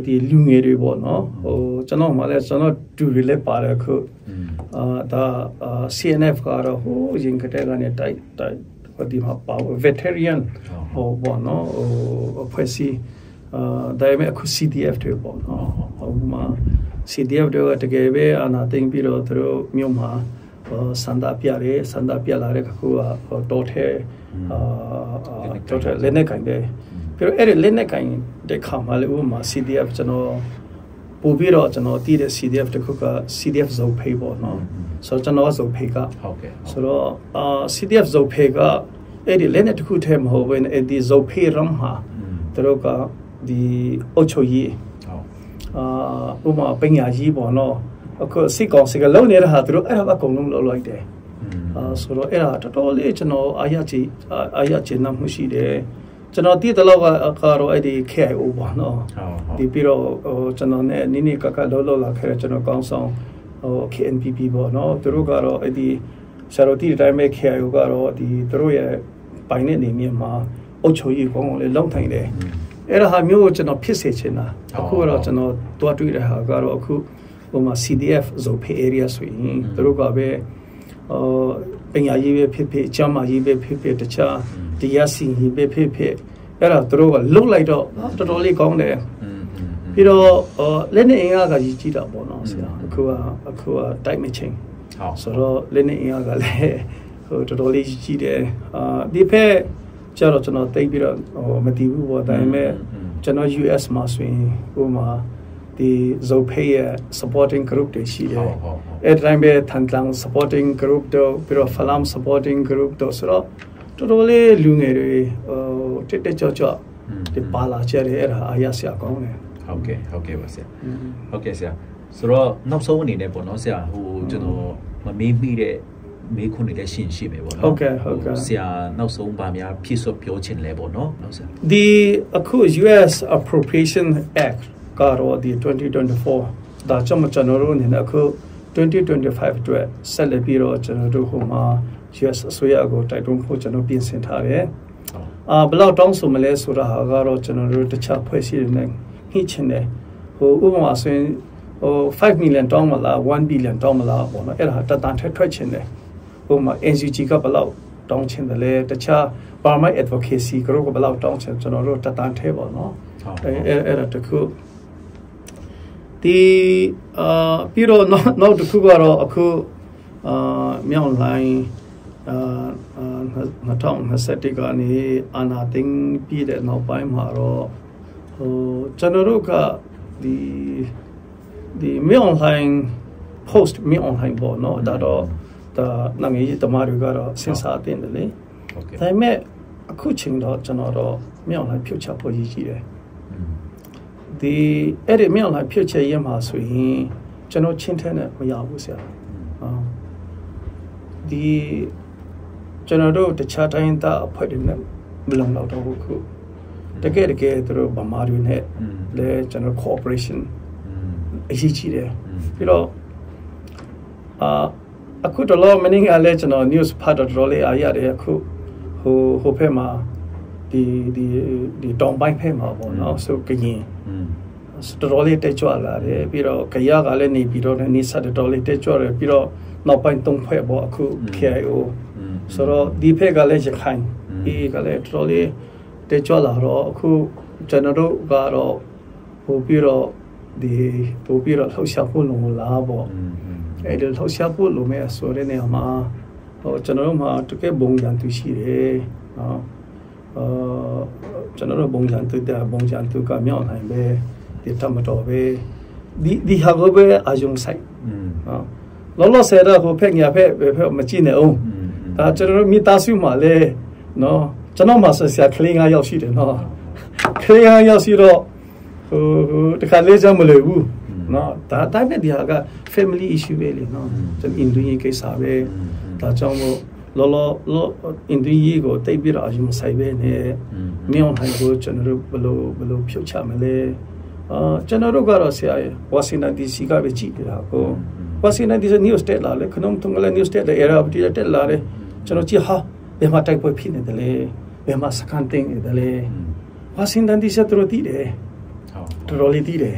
ဒီလူငယ်တွေပေါ့နော်ဟိုကျွန်တော်မှလည်းကျွန်တော်ဒူရီလည်းပါတယ်ခုအာဒါ CNF ကတော့ဟိုရင်ကတဲ့ကနေတိုက်တိုက်ဒီမှာပါ veteran ဟိုပေါ့နော်ဟိုဖွဲ့စီအာဒါပေမဲ့အခု CDF တွေပေါ့နော်ဟိုမှာ CDF တွေကတကယ်ပဲအနာသိမ့်ပြီးတော့သူတို့မြို့မှာစန္ဒပြတယ်စန္ဒပြလာတဲ့ခုကတော်ထဲအာတော်ထဲလက်နဲ့ကင်တယ် ပြီးတော့အဲ့ဒီလက်နဲ့ကင်တဲ့ခါမှလည်းဥပမာ CDF ကျွန်တော်ပို့ပြီးတော့ကျွန်တော်တည်တဲ့ CDF တခုက CDF ဇုံဖေးပေါ့နော်ဆိုတော့ကျွန်တော်ဇုံဖေးကဟုတ်ကဲ့ဆိုတော့အာ CDF ဇုံဖေးကအဲ့ဒီလက်နဲ့တခုထဲမဟုတ်ဘဲအဲ့ဒီဇုံဖေးရမ်းဟာသူတို့ကဒီအုတ်ချုပ်ကြီးအာဥပမာပညာကြီးပေါ့နော်အခုစစ်ကောင်စီကလုံနေတဲ့ဟာသူတို့အဲ့ဒါအကုန်လုံးလုပ်လိုက်တယ်အာဆိုတော့အဲ့ဒါတော်တော်လေးကျွန်တော်အာရချီအာရချီနာမှုရှိတယ် ကျွန်တော်တည်တဲ့လောက်ကတော့အဲ့ဒီ KIO ပေါ့နော်ဒီပြီးတော့ဟိုကျွန်တော်နဲ့နိနေကကလောလောလာခဲ့တဲ့ကျွန်တော်ကောင်းဆောင်ဟို KNPP ပေါ့နော်သူတို့ကတော့အဲ့ဒီဆရာတော်တီတိုင်းမဲ့ KIO ကတော့ဒီသူတို့ရဲ့ပိုင်တဲ့နေမြေမှာအုတ်ချုပ်ကြီးကောင်းကောင်းလေးလုံထိုင်တယ်အဲ့ဒါဟာမျိုးကိုကျွန်တော်ဖြစ်စေချင်တာအခုတော့ကျွန်တော်တွားတွေ့တဲ့ဟာကတော့အခုဟိုမှာ CDF ဇိုဖေ area ဆိုရင်သူတို့ကပဲအော် ပညာရေးပဲဖြစ်ဖြစ်အကျမ်းမာရေးပဲဖြစ်ဖြစ်တခြားတရားစီရင်ပဲဖြစ်ဖြစ်အဲ့ဒါသူတို့ကလုတ်လိုက်တော့တော်တော်လေးကောင်းတယ်ပြီးတော့လက်နဲ့အင်အားကကြီးကြီးတာပေါ့နော်ဆရာအခုကအခုကတိုက်မချင်းဟုတ်ဆိုတော့လက်နဲ့အင်အားကလည်းဟိုတော်တော်လေးကြီးကြီးတယ်အာဒီဖက်ကျတော့ကျွန်တော်တိတ်ပြီးတော့ဟိုမတည်ဘူးပေါ့ဒါပေမဲ့ကျွန်တော် US မှာဆိုရင်ဟိုမှာ ဒီ Zope ရဲ့ supporting group တွေရှိတယ်အဲ့ဒီတိုင်းပဲ Thantlang supporting group တို့ပြီးတော့ Falam supporting group တို့ဆိုတော့တော်တော်လေးလူငယ်တွေဟိုတက်တက်ကြွကြွဒီပါလာကြတယ်အဲ့ဒါအားရစရာကောင်းတယ်ဟုတ်ကဲ့ဟုတ်ကဲ့ပါဆရာဟုတ်ကဲ့ဆရာဆိုတော့နောက်ဆုံးအနေနဲ့ပေါ့နော်ဆရာဟိုကျွန်တော်မမေးမိတဲ့မေးခွန်းတွေလည်းရှင်းရှိမယ်ပေါ့နော်ဟုတ်ကဲ့ဟုတ်ကဲ့ဆရာနောက်ဆုံးဗာများဖြည့်စွက်ပြောချင်လဲပေါ့နော်နောက်ဆရာဒီအခု US Appropriation Act ကတော့ဒီ2024ဒါကြောင့်ကျွန်တော်တို့အနေနဲ့အခု2025အတွက်ဆက်လက်ပြီးတော့ကျွန်တော်တို့ဟိုမှာ US အစိုးရကိုတိုက်တွန်းဖို့ကျွန်တော်ပြင်ဆင်ထားတယ်အာဘလောက်တောင်းဆိုမလဲဆိုတာဟာကတော့ကျွန်တော်တို့တခြားဖွဲ့စည်းတွေနဲ့ညှိချင်တယ်ဟိုဥပမာဆိုရင်ဟို5 million တောင်းမလား1 billion တောင်းမလားပေါ့နော်အဲ့ဒါတတန်ထက်ထွက်ချင်တယ်ဟိုမှာ NGG ကဘလောက်တောင်းချင်တယ်လဲတခြား Burma Advocacy Group ကဘလောက်တောင်းချင်ကျွန်တော်တို့တတန်ထဲပေါ့နော်အဲ့အဲ့ဒါတခု ဒီအာပြီးတော့နောက်တစ်ခုကတော့အခုအာမြောက်လိုင်းအာ2021ကနေအာနာတင်ပြီးတဲ့နောက်ပိုင်းမှာတော့ဟိုကျွန်တော်တို့ကဒီဒီမြောက်လိုင်း post မြောက်လိုင်းပေါ့နော်ဒါတော့ဒါနိုင်ငံရေးတမားတွေကတော့စဉ်းစားတင်တယ်လေဒါပေမဲ့အခုချိန်တော့ကျွန်တော်တော့မြောက်လိုက်ဖြုတ်ချဖို့ရည်ကြီးတယ် ဒီအဲ့ဒီမြောက်လိုက်ဖြုတ်ချရမှာဆိုရင်ကျွန်တော်ချင်းထဲနဲ့မရဘူးဆရာဟာဒီကျွန်တော်တို့တခြားတိုင်းသားအဖွဲ့တွေနဲ့မလုံလောက်တော့ဘူးခုတကယ်တကယ်သူတို့ဗမာတွေနဲ့လဲကျွန်တော် cooperation အရေးကြီးတယ်ပြီးတော့အာအခုတော့မင်းကလည်းကျွန်တော် news ဖတ်တော့တော်လေးအားရတယ်အခုဟိုဟိုဖက်မှာဒီဒီဒီတောင်ပိုင်းဖက်မှာပေါ့နော်ဆိုကရင် တော်တော်လေးတက်ကြွလာတယ်ပြီးတော့ကြရကလည်းနေပြီးတော့နေဆက်တော်တော်လေးတက်ကြွတယ်ပြီးတော့နောက်ပိုင်းသုံးဖွဲ့ပေါ့အခု KIO ဆိုတော့ဒီဖက်ကလည်းရခိုင်ဒီကလည်းတော်တော်လေးတက်ကြွလာတော့အခုကျွန်တော်တို့ကတော့ဟိုပြီးတော့ဒီဟိုပြီးတော့လှုပ်ရှားဖို့လုံလာပေါ့အဲ့ဒီလှုပ်ရှားဖို့လုံမဲ့ဆိုတဲ့နေရာမှာဟိုကျွန်တော်တို့မှာတကယ်ဘုံကြံသူရှိတယ်နော် အာကျွန်တော်တို့ဘုံကြံသူတဲ့ဘုံကြံသူကမြောက်နိုင်ပဲဒီတမတော်ပဲဒီဒီဟာကိုပဲအာယုံဆိုင်နော်လောလောဆယ်တော့ဟိုဖက်ညာဖက်ဘယ်ဖက်မကြည့်နေအောင်ဒါကျွန်တော်တို့မိသားစုမှာလဲနော်ကျွန်တော်မှာဆက်ဆရာကလေး9ယောက်ရှိတယ်နော်ကလေး9ယောက်ရှိတော့ဟိုတခါလေးကြောင့်မလွယ်ဘူးနော်ဒါတိုင်းမဲ့ဒီဟာက family issue ပဲလေနော်ကျွန်တော် Indian ကိစ္စပဲဒါကြောင့်မို့ လောလောလော Indian ကိုတိတ်ပြီးတော့အယူမဆိုင်ပဲနဲ့မြောင်းနိုင်ကိုကျွန်တော်တို့ဘယ်လိုဘယ်လိုဖြုတ်ချမလဲအာကျွန်တော်တို့ကတော့ဆရာရဝါရှင်တန် DC ကပဲကြည့်နေတာကိုဝါရှင်တန် DC news တက်လာလေခနုံထုံကလည်း news တက်တယ် era ပတိတက်လာတယ်ကျွန်တော်ကြည့်ဟာဘယ်မှာတိုက်ပွဲဖြစ်နေတယ်လဲဘယ်မှာစကန်တင်နေတယ်လဲဝါရှင်တန် DC တို့တည်တယ်တော်တော်လေးတည်တယ်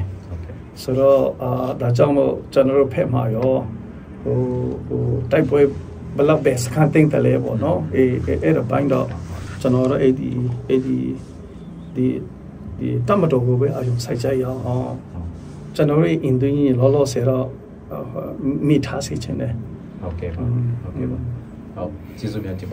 ဆိုတော့အာဒါကြောင့်မို့ကျွန်တော်တို့ဖက်မှာရောဟိုဟိုတိုက်ပွဲ ဘလောက်ပဲစကန်တင်တယ်လဲပေါ့နော်အေးအဲ့ဒါဘိုင်းတော့ကျွန်တော်တို့အဲ့ဒီအဲ့ဒီဒီဒီတမတော်ကိုပဲအယုံစိုက်ကြရအောင်ကျွန်တော်တို့အင်ဒင်းကြီးလောလောဆယ်တော့မိထားစေချင်တယ်ဟုတ်ကဲ့ပါဟုတ်ကဲ့ပါဟုတ်ကျေးဇူးများတင်